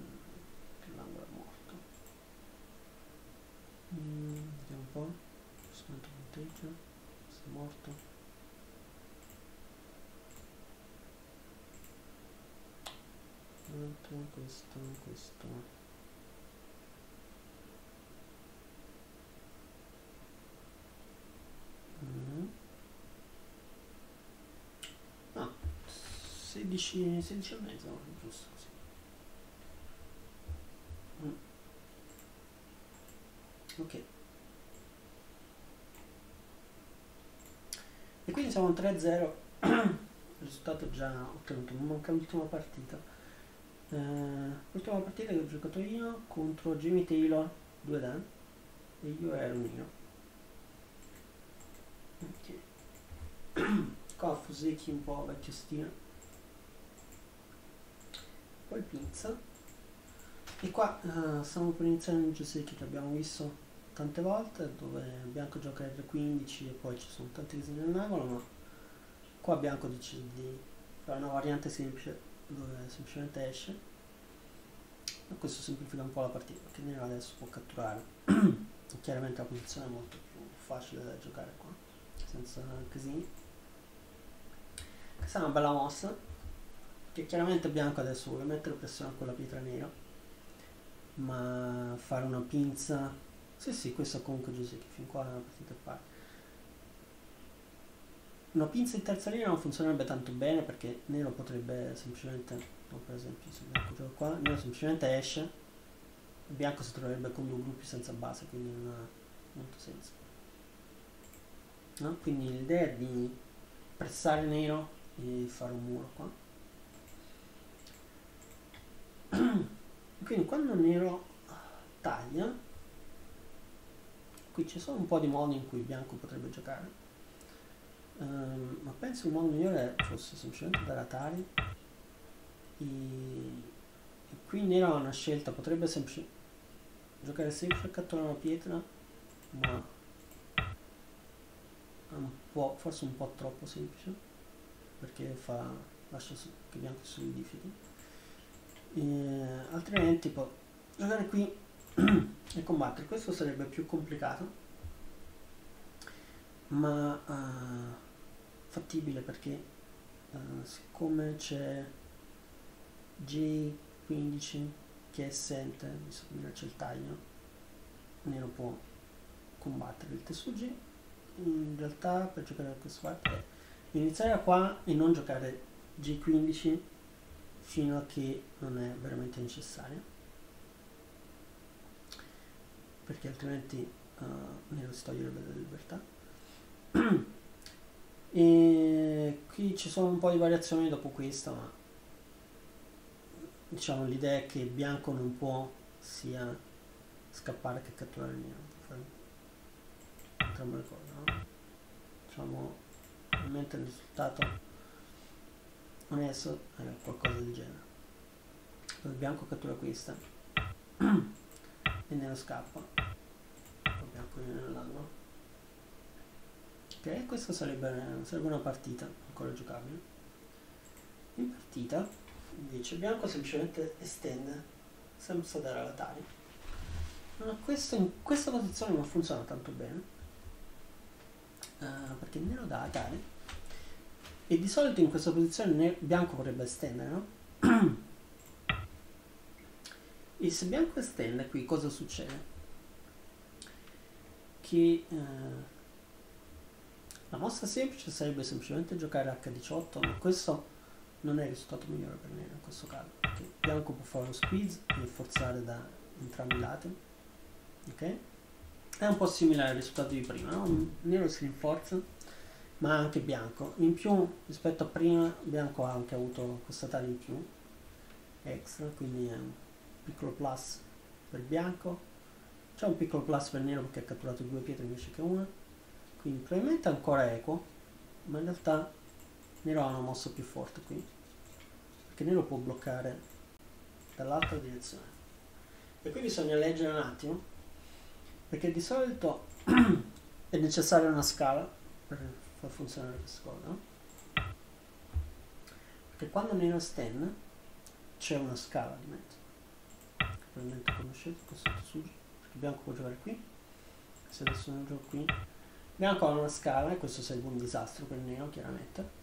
S1: che l'angolo è morto. Mm, vediamo un po' strumento punteggio se è morto questo questo Mm. Ah, 16, 16 e mezzo, giusto così. Mm. Ok. E quindi siamo 3-0, risultato già ottenuto, manca l'ultima partita. Eh, l'ultima partita che ho giocato io contro Jimmy Taylor 2 dan e io ero Nino. Okay. Qua Fuseki un po' vecchio stile. Poi pinza. E qua uh, stiamo per iniziare un Joseki che abbiamo visto tante volte, dove Bianco gioca R15 e poi ci sono tanti casini nell'angolo, ma qua Bianco decide di fare una variante semplice dove semplicemente esce. E questo semplifica un po' la partita, perché Nero adesso può catturare. Chiaramente la posizione è molto più facile da giocare qua senza casini. Questa è una bella mossa, che chiaramente Bianco adesso vuole mettere pressione con la pietra nera, ma fare una pinza... Sì, sì, questo comunque Giuseppe, fin qua la partita è pari. Una pinza in terza linea non funzionerebbe tanto bene perché Nero potrebbe semplicemente, no, per esempio se gioca qua, Nero semplicemente esce, Bianco si troverebbe con due gruppi senza base, quindi non ha molto senso. No? quindi l'idea è di pressare nero e fare un muro qua. Quindi quando nero taglia qui ci sono un po' di modi in cui il bianco potrebbe giocare um, ma penso il modo migliore fosse semplicemente dare Atari e, e qui nero ha una scelta potrebbe semplicemente giocare semplice e catturare una pietra ma un po', forse un po' troppo semplice perché fa, lascia che bianco solidifichi. Altrimenti può giocare qui e combattere questo sarebbe più complicato ma uh, fattibile perché uh, siccome c'è J15 che è assente visto che c'è il taglio nero può combattere il testo G in realtà per giocare a questo parte è iniziare da qua e non giocare G15 fino a che non è veramente necessario. Perché altrimenti uh, nero si toglierebbe della libertà e qui ci sono un po' di variazioni dopo questa ma diciamo l'idea è che bianco non può sia scappare che catturare il nero le cose no? diciamo ovviamente il risultato onesto è qualcosa del genere. Il bianco cattura questa e nero scappa. Il bianco viene nell'angolo ok questa sarebbe, sarebbe una partita ancora giocabile in partita invece bianco semplicemente estende senza dare alla taglia questo in questa posizione non funziona tanto bene uh, perché nero dà tale e di solito in questa posizione bianco vorrebbe estendere no? e se bianco estende qui cosa succede? che uh, la mossa semplice sarebbe semplicemente giocare H18 ma questo non è il risultato migliore per nero in questo caso perché bianco può fare uno squeeze e forzare da entrambi i lati ok? È un po' simile al risultato di prima, no? nero si rinforza, ma anche bianco. In più, rispetto a prima, bianco ha anche avuto questa taglia in più, extra, quindi è piccolo plus per bianco c'è un piccolo plus per nero perché ha catturato due pietre invece che una quindi probabilmente ancora equo ma in realtà nero ha una mossa più forte qui perché nero può bloccare dall'altra direzione. E qui bisogna leggere un attimo perché di solito è necessaria una scala per far funzionare questa cosa no? perché quando nero sten c'è una scala di mezzo. Probabilmente conoscete questo sugge perché bianco può giocare qui. Se adesso non gioco qui bianco ha una scala e questo sarebbe un disastro per nero chiaramente.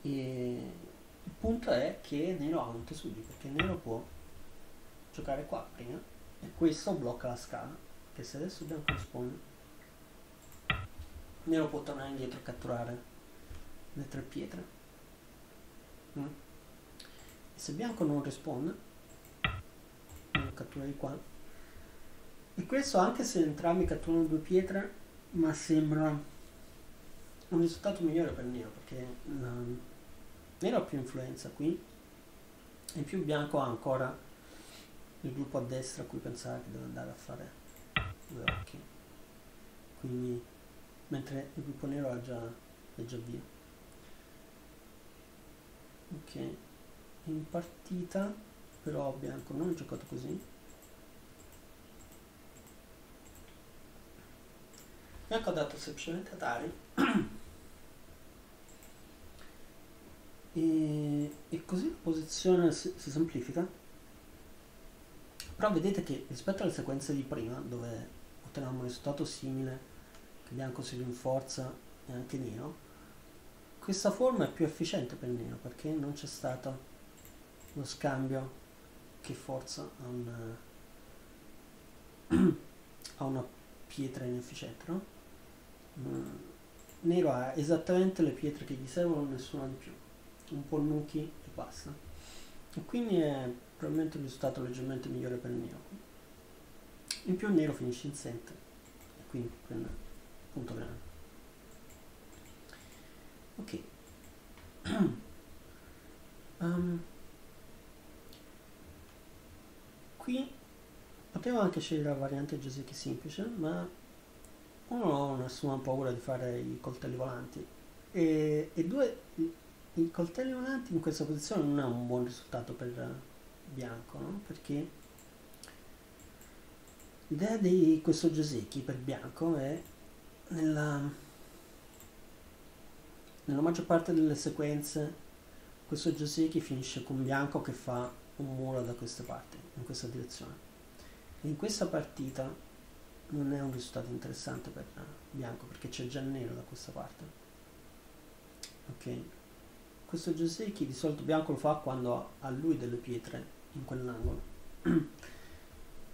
S1: E il punto è che nero ha un tesuggi perché nero può giocare qua prima e questo blocca la scala che se adesso bianco risponde nero può tornare indietro e catturare le tre pietre. Mm. se bianco non risponde non cattura di qua e questo anche se entrambi catturano due pietre ma sembra un risultato migliore per nero perché um, nero ha più influenza qui e più bianco ha ancora il gruppo a destra a cui pensare che deve andare a fare due occhi. Quindi mentre il gruppo nero è già, è già via. Ok. In partita però bianco non ha giocato così bianco ha dato semplicemente Atari e, e, così la posizione si, si semplifica però vedete che rispetto alle sequenze di prima dove ottenevamo un risultato simile che bianco si rinforza e anche nero questa forma è più efficiente per il nero perché non c'è stato lo scambio che forza a una, a una pietra inefficiente no? Mm, nero ha esattamente le pietre che gli servono nessuna di più. Un po' nuchi e basta. E quindi è probabilmente un risultato leggermente migliore per nero. In più nero finisce in 7 e quindi prende punto grande. Ok. Um, qui potevo anche scegliere la variante Joseki semplice ma non ha nessuna paura di fare i coltelli volanti e, e due i, coltelli volanti in questa posizione non è un buon risultato per bianco no? perché l'idea di questo Joseki per bianco è nella nella maggior parte delle sequenze questo Joseki finisce con bianco che fa un muro da queste parti, in questa direzione. In questa partita non è un risultato interessante per bianco perché c'è già nero da questa parte. Ok. Questo Joseki di solito bianco lo fa quando ha lui delle pietre in quell'angolo.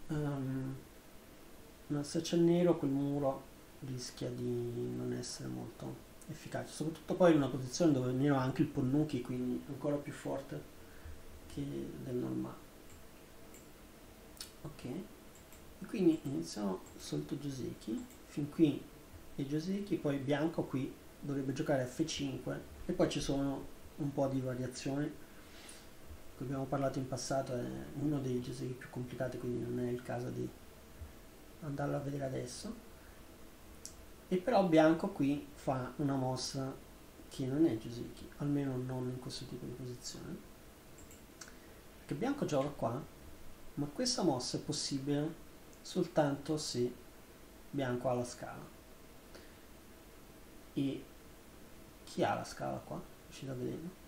S1: um, ma se c'è nero quel muro rischia di non essere molto efficace, soprattutto poi in una posizione dove nero ha anche il Ponnuki, quindi ancora più forte che del normale. Ok, quindi iniziamo sotto Joseki, fin qui è Joseki, poi bianco qui dovrebbe giocare F5 e poi ci sono un po' di variazioni che abbiamo parlato in passato, è uno dei Joseki più complicati, quindi non è il caso di andarlo a vedere adesso e però bianco qui fa una mossa che non è Joseki, almeno non in questo tipo di posizione. Perché bianco gioca qua, ma questa mossa è possibile soltanto se bianco ha la scala. E chi ha la scala qua? Riuscite a vedere?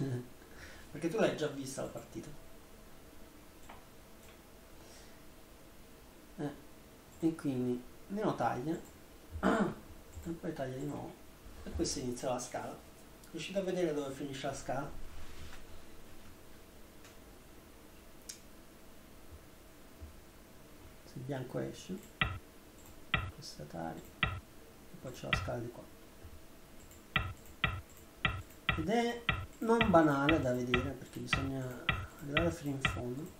S1: Perché tu l'hai già vista la partita. Eh, quindi Neo taglia e poi taglia di nuovo e questo inizia la scala. Riuscite a vedere dove finisce la scala? Se il bianco esce, questa taglia e poi c'è la scala di qua. Ed è non banale da vedere perché bisogna arrivare fino in fondo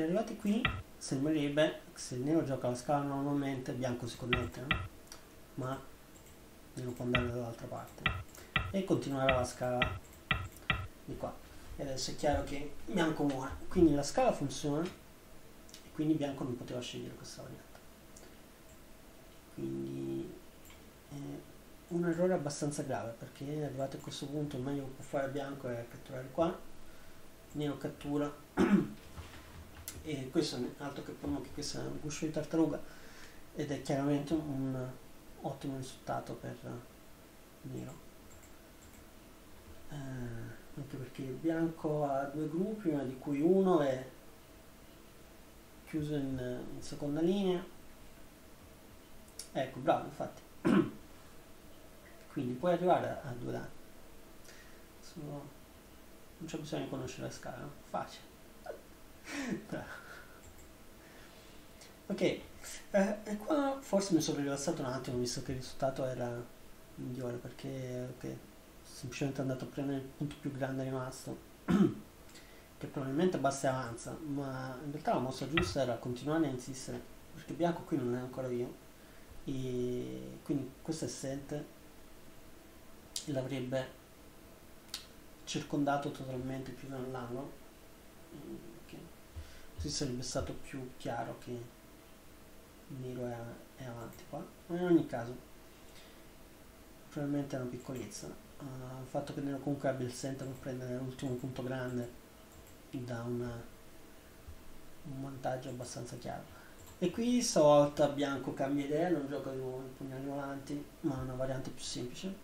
S1: perché arrivati qui sembrerebbe se il nero gioca la scala normalmente bianco si connette no? ma nero può andare dall'altra parte. E continuare la scala di qua. E adesso è chiaro che bianco muore. Quindi la scala funziona e quindi bianco non poteva scegliere questa variante. Quindi è un errore abbastanza grave perché arrivato a questo punto il meglio che può fare bianco è catturare qua. Nero cattura e questo è altro che che questa è un guscio di tartaruga. Ed è chiaramente un ottimo risultato per nero. Eh, anche perché il bianco ha due gruppi di cui uno è chiuso in, in seconda linea. Ecco bravo infatti. Quindi puoi arrivare a, a due danni Sono, non c'è bisogno di conoscere la scala facile ok, eh, e qua forse mi sono rilassato un attimo visto che il risultato era migliore perché okay, semplicemente andato a prendere il punto più grande rimasto che probabilmente basta e avanza ma in realtà la mossa giusta era continuare a insistere perché bianco qui non è ancora via e quindi questo è 7 e l'avrebbe circondato totalmente più nell'angolo così sarebbe stato più chiaro che nero è, è avanti qua. Ma in ogni caso probabilmente è una piccolezza. Uh, il fatto che nero comunque abbia il center per prendere l'ultimo punto grande dà una, un vantaggio abbastanza chiaro. E qui stavolta bianco cambia idea non gioca di nuovo i pugnali volanti ma una variante più semplice.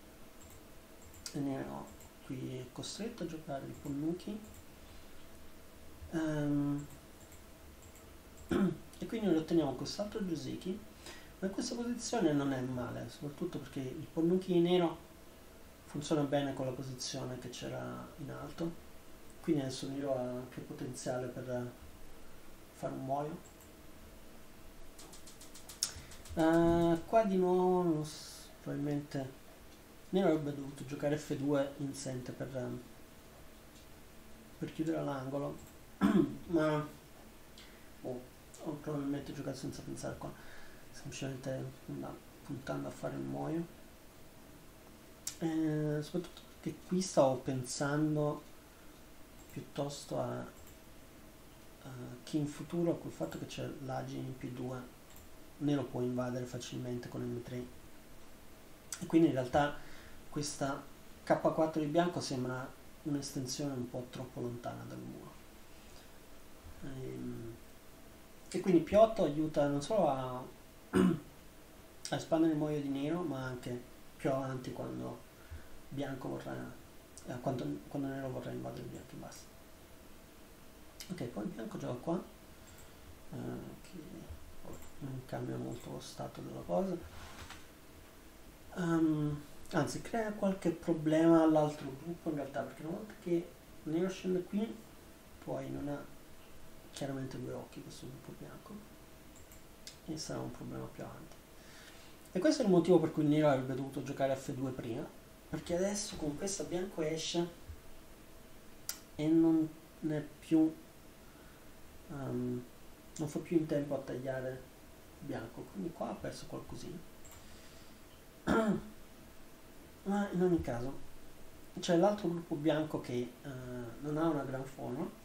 S1: E nero qui è costretto a giocare i ponnuki um, e quindi noi otteniamo quest'altro Giuseki ma questa posizione non è male soprattutto perché il Ponnuki nero funziona bene con la posizione che c'era in alto. Quindi adesso Nero ha anche potenziale per fare un muoio. Uh, qua di nuovo probabilmente Nero avrebbe dovuto giocare F2 in sente per, per chiudere l'angolo. Ma oh, ho probabilmente giocato senza pensare qua. Semplicemente puntando a fare il muoio. Eh, soprattutto perché qui stavo pensando piuttosto a, a che in futuro col fatto che c'è l'agi in P2 ne lo può invadere facilmente con M3 e quindi in realtà questa K4 di bianco sembra un'estensione un po' troppo lontana dal muro. Ehm, e quindi P8 aiuta non solo a, a espandere il muoio di nero, ma anche più avanti quando bianco vorrà, eh, quando, quando nero vorrà invadere il bianco e basta. Ok, poi il bianco gioca qua, eh, che non cambia molto lo stato della cosa. Um, anzi, crea qualche problema all'altro gruppo in realtà, perché una volta che nero scende qui, poi non ha chiaramente due occhi questo gruppo bianco e sarà un problema più avanti. E questo è il motivo per cui il nero avrebbe dovuto giocare F2 prima perché adesso con questo bianco esce e non è più um, non fa più in tempo a tagliare bianco. Quindi qua ha perso qualcosina. Ma in ogni caso c'è l'altro gruppo bianco che uh, non ha una gran forma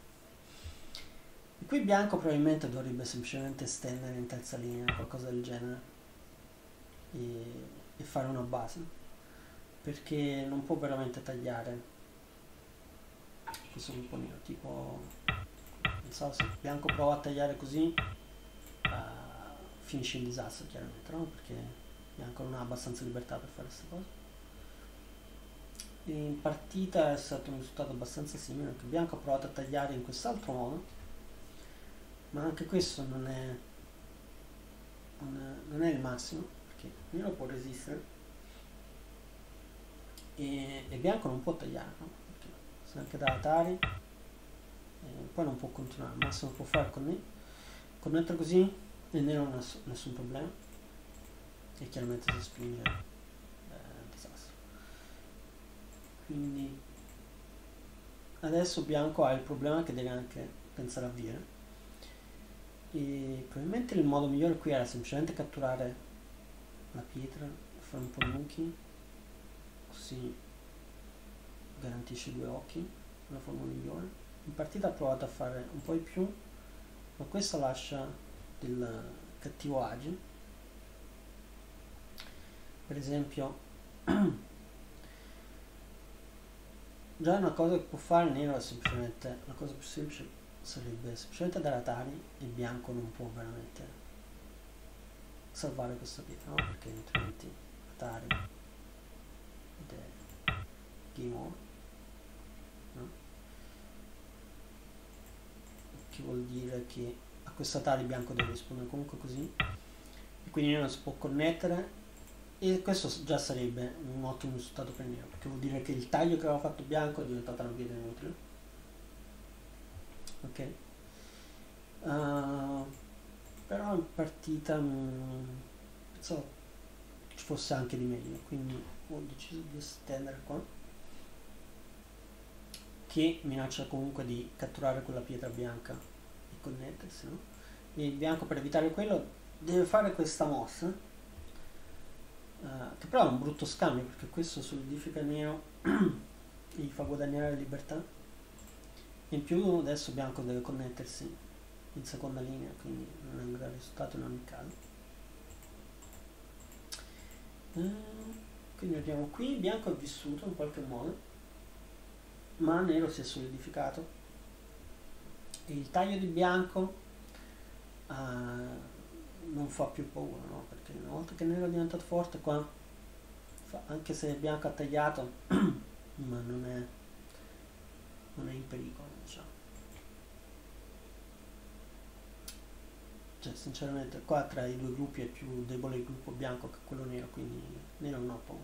S1: Qui bianco probabilmente dovrebbe semplicemente stendere in terza linea, qualcosa del genere, e, e fare una base, perché non può veramente tagliare questo gruppo nero, tipo, non so se bianco prova a tagliare così, uh, finisce in disastro chiaramente, no? Perché bianco non ha abbastanza libertà per fare queste cose. In partita è stato un risultato abbastanza simile, perché bianco ha provato a tagliare in quest'altro modo, ma anche questo non è, non è, il massimo perché nero può resistere. E, e bianco non può tagliare no? perché se anche da Atari e poi non può continuare al massimo può fare con me connettere così e nero non ha nessun problema. E chiaramente si spinge eh, disastro. Quindi adesso bianco ha il problema che deve anche pensare a via e probabilmente il modo migliore qui era semplicemente catturare la pietra fare un po' nuchi così garantisce due occhi la forma migliore. In partita ha provato a fare un po' di più ma questo lascia del cattivo agi. Per esempio già una cosa che può fare il nero è semplicemente la cosa più semplice sarebbe semplicemente dare Atari e bianco non può veramente salvare questa pietra no? perché altrimenti Atari ed è game over no? che vuol dire che a questa Atari bianco deve rispondere comunque così e quindi non si può connettere e questo già sarebbe un ottimo risultato per nero, perché vuol dire che il taglio che aveva fatto bianco è diventato una pietra inutile. Ok? Uh, però in partita mh, pensavo ci fosse anche di meglio, quindi ho deciso di estendere qua che minaccia comunque di catturare quella pietra bianca e connettersi, no? E il bianco per evitare quello deve fare questa mossa uh, che però è un brutto scambio perché questo solidifica nero e gli fa guadagnare libertà in più adesso bianco deve connettersi in seconda linea quindi non è un gran risultato in ogni caso. Uh, quindi vediamo qui bianco è vissuto in qualche modo ma nero si è solidificato. Il taglio di bianco uh, non fa più paura, no? Perché una volta che nero è diventato forte qua, anche se bianco ha tagliato, ma non è, non è in pericolo, diciamo. Cioè, sinceramente, qua tra i due gruppi è più debole il gruppo bianco che quello nero, quindi nero non ha paura.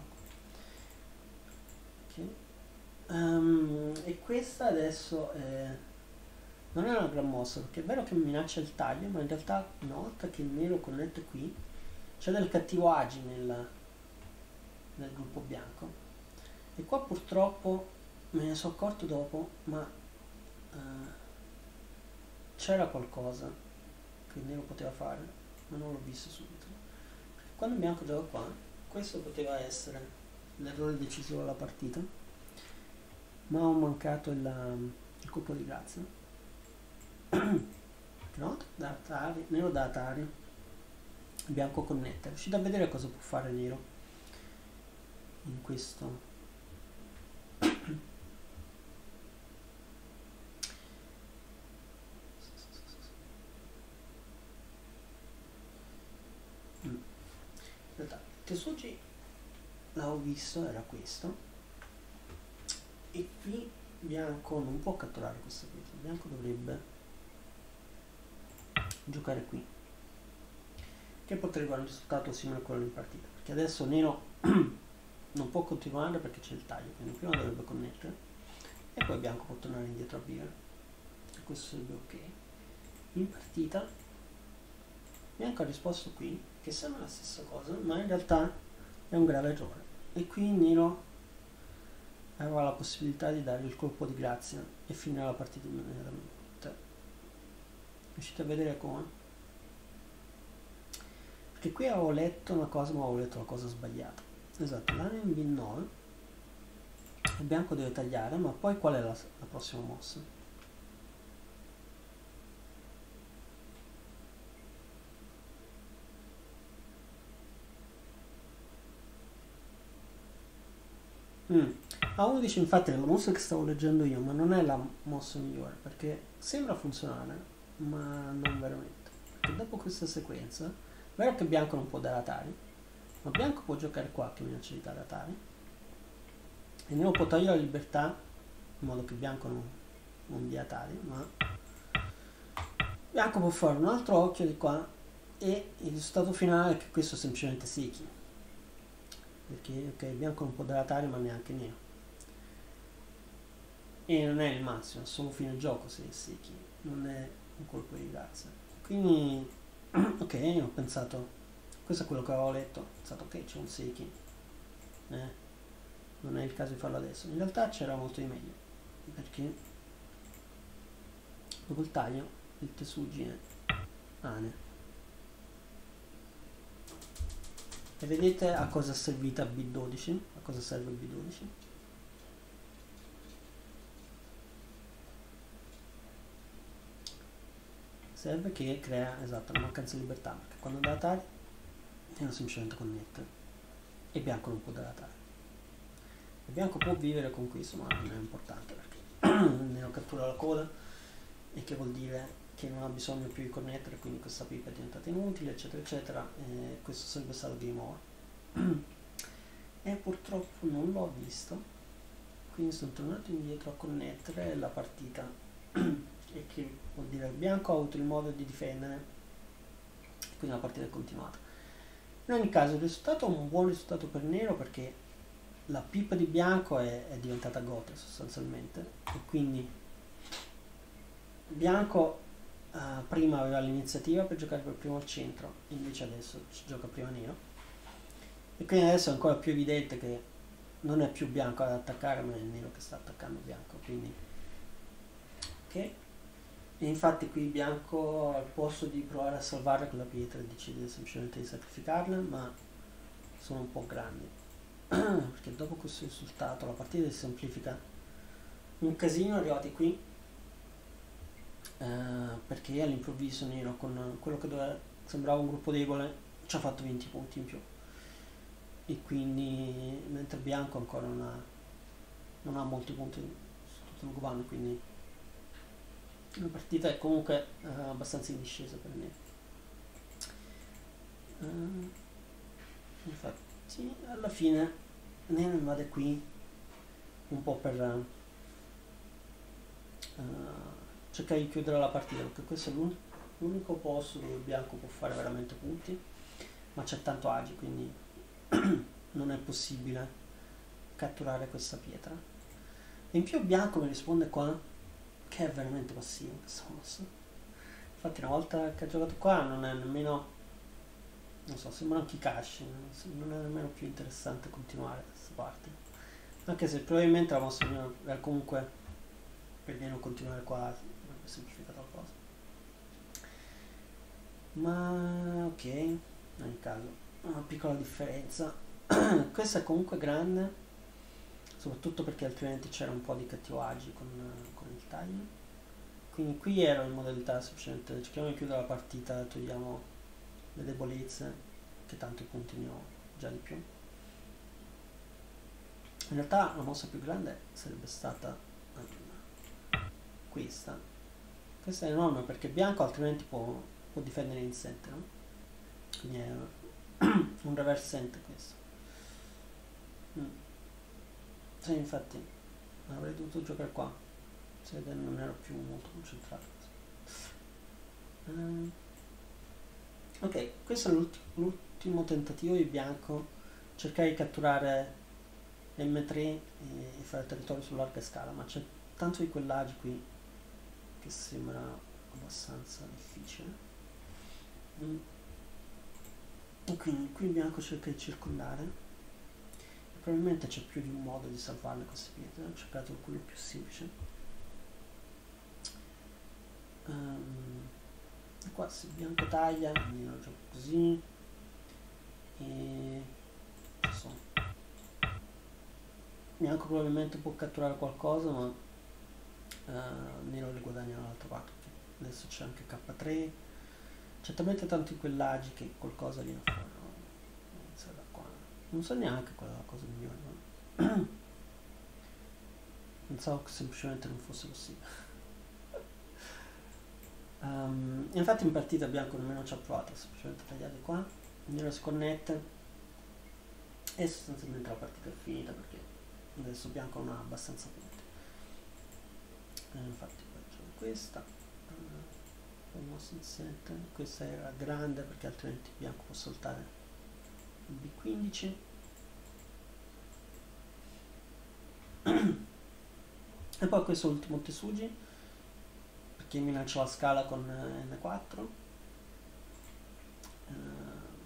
S1: Okay. Um, e questa adesso è non è una gran mossa perché è vero che minaccia il taglio ma in realtà una volta che il nero connette qui c'è del cattivo agi nel, nel gruppo bianco e qua purtroppo me ne sono accorto dopo ma uh, c'era qualcosa il nero poteva fare ma non l'ho visto subito quando il bianco gioca qua questo poteva essere l'errore decisivo della partita ma ho mancato il, il colpo di grazia no? da Atari, nero da Atari bianco connette riuscite a vedere cosa può fare nero in questo mm. Il Tesuji l'avevo visto era questo. E qui bianco non può catturare questa pietra bianco dovrebbe giocare qui. Che potrebbe avere un risultato simile a quello in partita? Perché adesso nero non può continuare perché c'è il taglio quindi prima dovrebbe connettere e poi bianco può tornare indietro a via e questo sarebbe ok. In partita bianco ha risposto qui che sembra la stessa cosa ma in realtà è un grave errore e qui nero aveva la possibilità di dare il colpo di grazia e finire la partita immediatamente riuscite a vedere come? Perché qui avevo letto una cosa ma avevo letto la cosa sbagliata. Esatto, l'area in B9 il bianco deve tagliare, ma poi qual è la, la prossima mossa? Mm. A uno dice infatti è la mossa che stavo leggendo io, ma non è la mossa migliore, perché sembra funzionare, ma non veramente. Perché dopo questa sequenza, è vero che bianco non può dare Atari, ma bianco può giocare qua che minaccia di dare Atari, e nero può togliere la libertà in modo che bianco non, non dia Atari, ma bianco può fare un altro occhio di qua e il risultato finale è che questo semplicemente Siki. Perché ok, bianco non può dare Atari ma neanche nero. E non è il massimo, è solo fine gioco se Siki, non è un colpo di grazia. Quindi ok, ho pensato, questo è quello che avevo letto, ho pensato ok c'è un Seiki, eh, non è il caso di farlo adesso. In realtà c'era molto di meglio, perché dopo il taglio il Tesugi è Ane. E vedete a cosa è servita B12? A cosa serve il B12? Serve che crea, esatto, una mancanza di libertà, perché quando datare devono semplicemente connettere e bianco non può datare. Il bianco può vivere con questo, ma non è importante perché nero cattura la coda e che vuol dire che non ha bisogno più di connettere, quindi questa pipa è diventata inutile, eccetera, eccetera. E questo sarebbe stato game over. e purtroppo non l'ho visto, quindi sono tornato indietro a connettere la partita. e che vuol dire che Bianco ha avuto il modo di difendere, quindi la partita è continuata. In ogni caso il risultato è un buon risultato per Nero perché la pipa di Bianco è, è diventata gota sostanzialmente e quindi Bianco uh, prima aveva l'iniziativa per giocare per primo al centro, invece adesso gioca prima nero. E quindi adesso è ancora più evidente che non è più bianco ad attaccare, ma è il nero che sta attaccando bianco. Quindi, ok. E infatti qui bianco al posto di provare a salvare quella pietra decide semplicemente di sacrificarla, ma sono un po' grandi. Perché dopo questo risultato la partita si semplifica un casino arrivati qui eh, perché all'improvviso Nero con quello che doveva, sembrava un gruppo debole ci ha fatto 20 punti in più. E quindi mentre Bianco ancora non ha, non ha molti punti su tutto il comando quindi la partita è comunque eh, abbastanza in discesa per me. Uh, infatti alla fine Nene invade qui un po' per uh, cercare di chiudere la partita perché questo è l'unico posto dove il bianco può fare veramente punti ma c'è tanto agi quindi non è possibile catturare questa pietra. E in più bianco mi risponde qua che è veramente passivo questa mossa infatti una volta che ha giocato qua non è nemmeno non so sembra un Kikashi non è nemmeno più interessante continuare questa parte. Anche se probabilmente la mossa comunque per continuare qua semplificato la cosa ma ok in ogni caso una piccola differenza. Questa è comunque grande soprattutto perché altrimenti c'era un po' di cattivo agi con, con il taglio. Quindi qui ero in modalità semplicemente cerchiamo di chiudere la partita togliamo le debolezze che tanto i punti ne ho già di più. In realtà la mossa più grande sarebbe stata questa questa è enorme perché bianco altrimenti può, può difendere in 7, no? Quindi è un reverse center questo. Mm. Sì, infatti avrei dovuto giocare qua. Se non ero più molto concentrato. Um, ok, questo è l'ultimo, l'ultimo tentativo di bianco. Cercare di catturare M3 e fare territorio su larga scala, ma c'è tanto di quell'agi qui che sembra abbastanza difficile? Mm. quindi qui in bianco cerca di circondare. E probabilmente c'è più di un modo di salvarle queste pietre ho cercato quello più semplice. Um, qua se il bianco taglia quindi lo gioco così. E so. Bianco probabilmente può catturare qualcosa ma uh, nero le guadagna dall'altra parte. Adesso c'è anche K3 c'è talmente tanto in quell'agi che qualcosa viene fuori no? qua non so neanche qual è la cosa migliore no? pensavo che semplicemente non fosse possibile. Um, infatti in partita bianco nemmeno ci ha provato semplicemente tagliate qua. Nero si connette. E sostanzialmente la partita è finita perché adesso bianco non ha abbastanza punti eh, infatti faccio questa 7 questa era grande perché altrimenti bianco può saltare il B15 e poi questo ultimo Tesugi perché mi lancio la scala con N4 uh,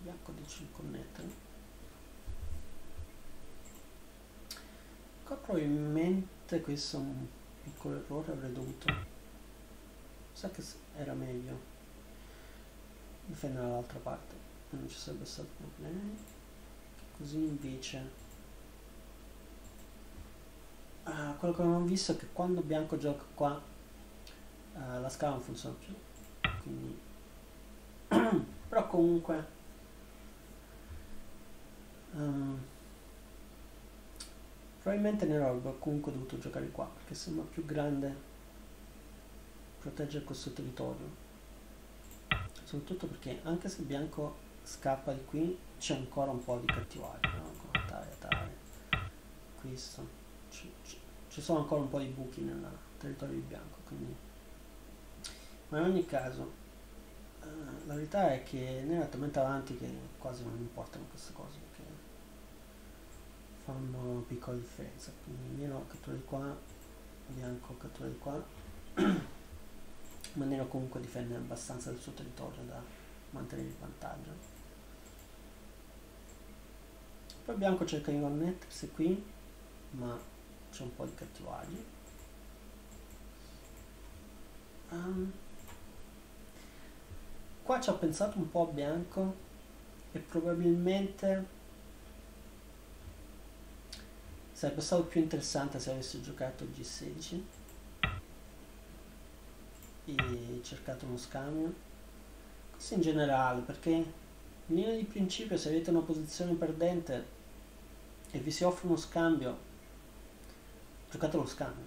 S1: bianco dice di connettere. Probabilmente questo è un piccolo errore avrei dovuto sa che era meglio? Difendere dall'altra parte non ci sarebbe stato problemi così invece uh, quello che abbiamo visto è che quando bianco gioca qua uh, la scala non funziona più. Quindi però comunque um, probabilmente nero avrebbe comunque dovuto giocare qua perché sembra più grande proteggere questo territorio soprattutto perché anche se bianco scappa di qui c'è ancora un po' di cattivaria no? Atare, atare. questo ci, sono ancora un po' di buchi nel territorio di bianco quindi ma in ogni caso eh, la verità è che ne è talmente avanti che quasi non importano queste cose fanno piccola differenza quindi nero cattura di qua bianco cattura di qua ma nero comunque difende abbastanza del suo territorio da mantenere il vantaggio. Poi bianco cerca di connettersi qui ma c'è un po' di cattivaggio um, qua ci ho pensato un po' a bianco e probabilmente sarebbe stato più interessante se avessi giocato G16 e cercato uno scambio questo in generale perché in linea di principio se avete una posizione perdente e vi si offre uno scambio giocate lo scambio.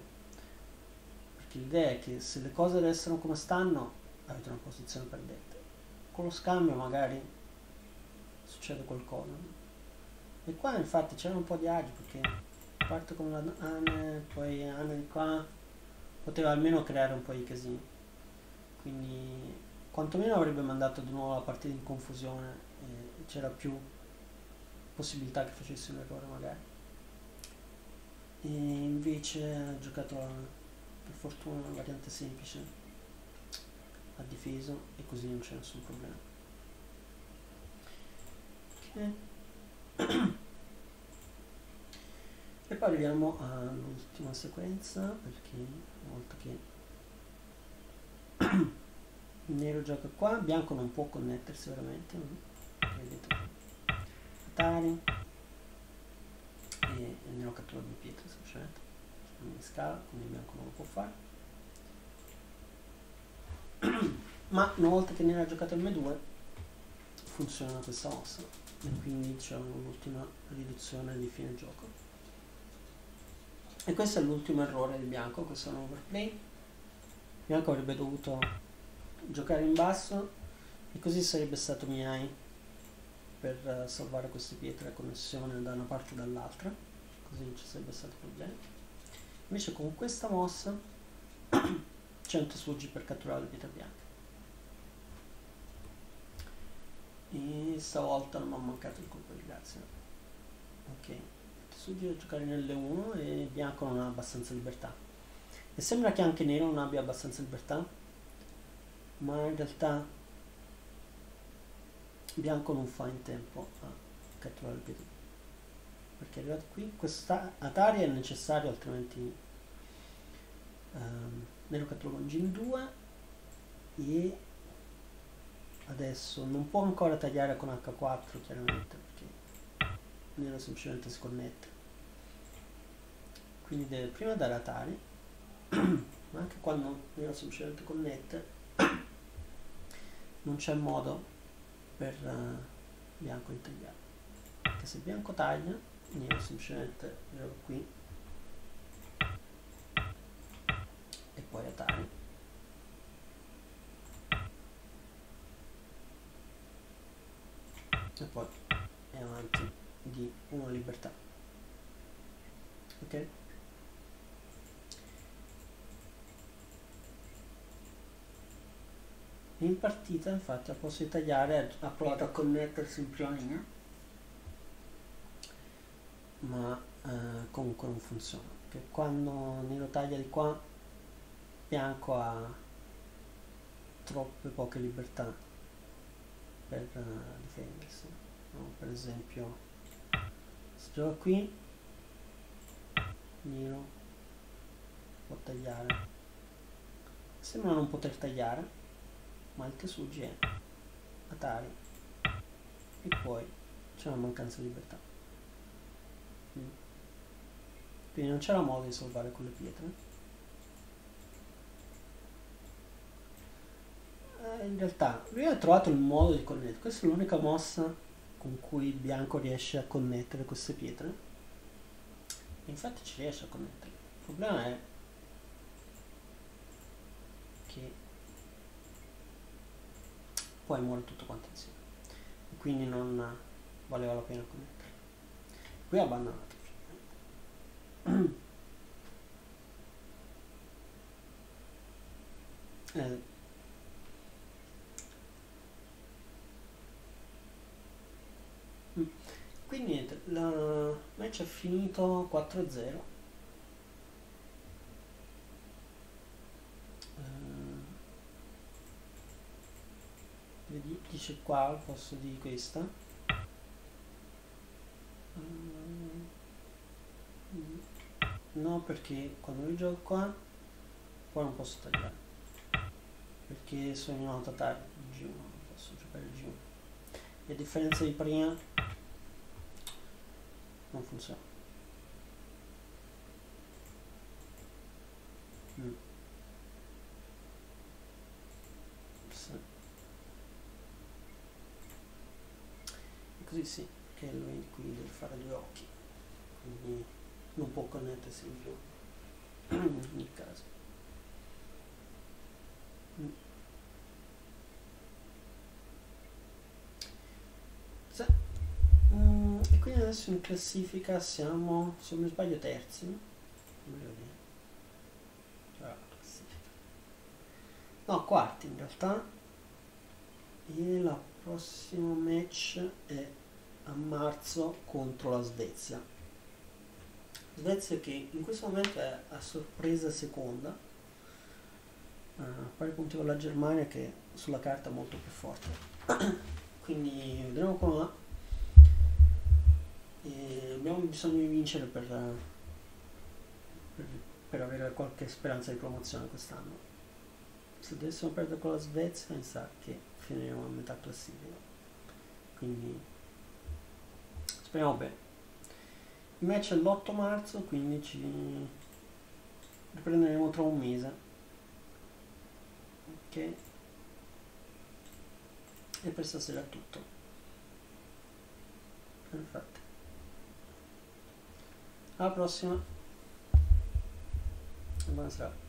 S1: Perché l'idea è che se le cose restano come stanno, avete una posizione perdente. Con lo scambio magari succede qualcosa. E qua infatti c'era un po' di agio perché parte con la Anne, poi Anne di qua, poteva almeno creare un po' di casini. Quindi quantomeno avrebbe mandato di nuovo la partita in confusione e c'era più possibilità che facessi un errore magari. E invece ha giocato per fortuna una variante semplice. Ha difeso e così non c'è nessun problema. Ok e poi arriviamo all'ultima sequenza perché una volta che il nero gioca qua bianco non può connettersi veramente vedete Atari. E nero cattura di pietre semplicemente non mi scala quindi il bianco non lo può fare. Ma una volta che nero ha giocato il M2 funziona questa mossa. E quindi c'è un'ultima riduzione di fine gioco e questo è l'ultimo errore di bianco questo è un overplay bianco avrebbe dovuto giocare in basso e così sarebbe stato miei per uh, salvare queste pietre a connessione da una parte o dall'altra. Così non ci sarebbe stato problema. Invece con questa mossa 100 sfuggi per catturare le pietre bianche. E stavolta non mi ha mancato il colpo di grazia. Ok a giocare nelle 1 e bianco non ha abbastanza libertà. E sembra che anche nero non abbia abbastanza libertà ma in realtà bianco non fa in tempo a catturare il pietre perché arrivato qui questa Atari è necessario altrimenti um, nero cattura con Gin 2 e adesso non può ancora tagliare con H4 chiaramente perché nero semplicemente si connette quindi deve prima dare Atari ma anche quando nero semplicemente connette non c'è modo per uh, bianco intagliare perché se bianco taglia nero semplicemente giro qui. E poi atari. E poi è avanti di una libertà. Ok in partita infatti posto di tagliare ha provato a connettersi in prima linea ma eh, comunque non funziona perché quando Nero taglia di qua bianco ha troppe poche libertà per uh, difendersi. No? Per esempio, si gioca qui, Nero può tagliare. Sembra non poter tagliare, ma il Tesugi è Atari e poi c'è una mancanza di libertà. Mm. Quindi non c'era modo di salvare con le pietre. Eh, in realtà lui ha trovato il modo di connettere. Questa è l'unica mossa con cui bianco riesce a connettere queste pietre. Infatti ci riesce a connettere. Il problema è che poi muore tutto quanto insieme. Quindi non valeva la pena connettere. Qui ha bannato. eh, Quindi niente, il match è finito 4-0. Uh, eh, vedi, dice qua al posto di questa. No, perché quando io gioco qua, poi non posso tagliare. Perché sono in auto G1, non posso giocare il G1. E a differenza di prima, non funziona. Mm. Sì. E così sì, che lui qui deve fare due occhi, quindi non può connettersi in più in ogni caso. Mm. Sì. Mm, e quindi adesso in classifica siamo, se non sbaglio, terzi. Ah, no, quarti in realtà. E il prossimo match è a marzo contro la Svezia. Svezia che in questo momento è a sorpresa seconda, a pari punti con la Germania che sulla carta è molto più forte. Quindi vedremo come va. E abbiamo bisogno di vincere per, per, per, avere qualche speranza di promozione quest'anno. Se dovessimo perdere con la Svezia, mi sa che finiremo a metà classifica. Quindi speriamo bene. Il match è l'8 marzo, quindi ci riprenderemo tra un mese. Ok. E per stasera è tutto. Perfetto. Alla prossima. Buona.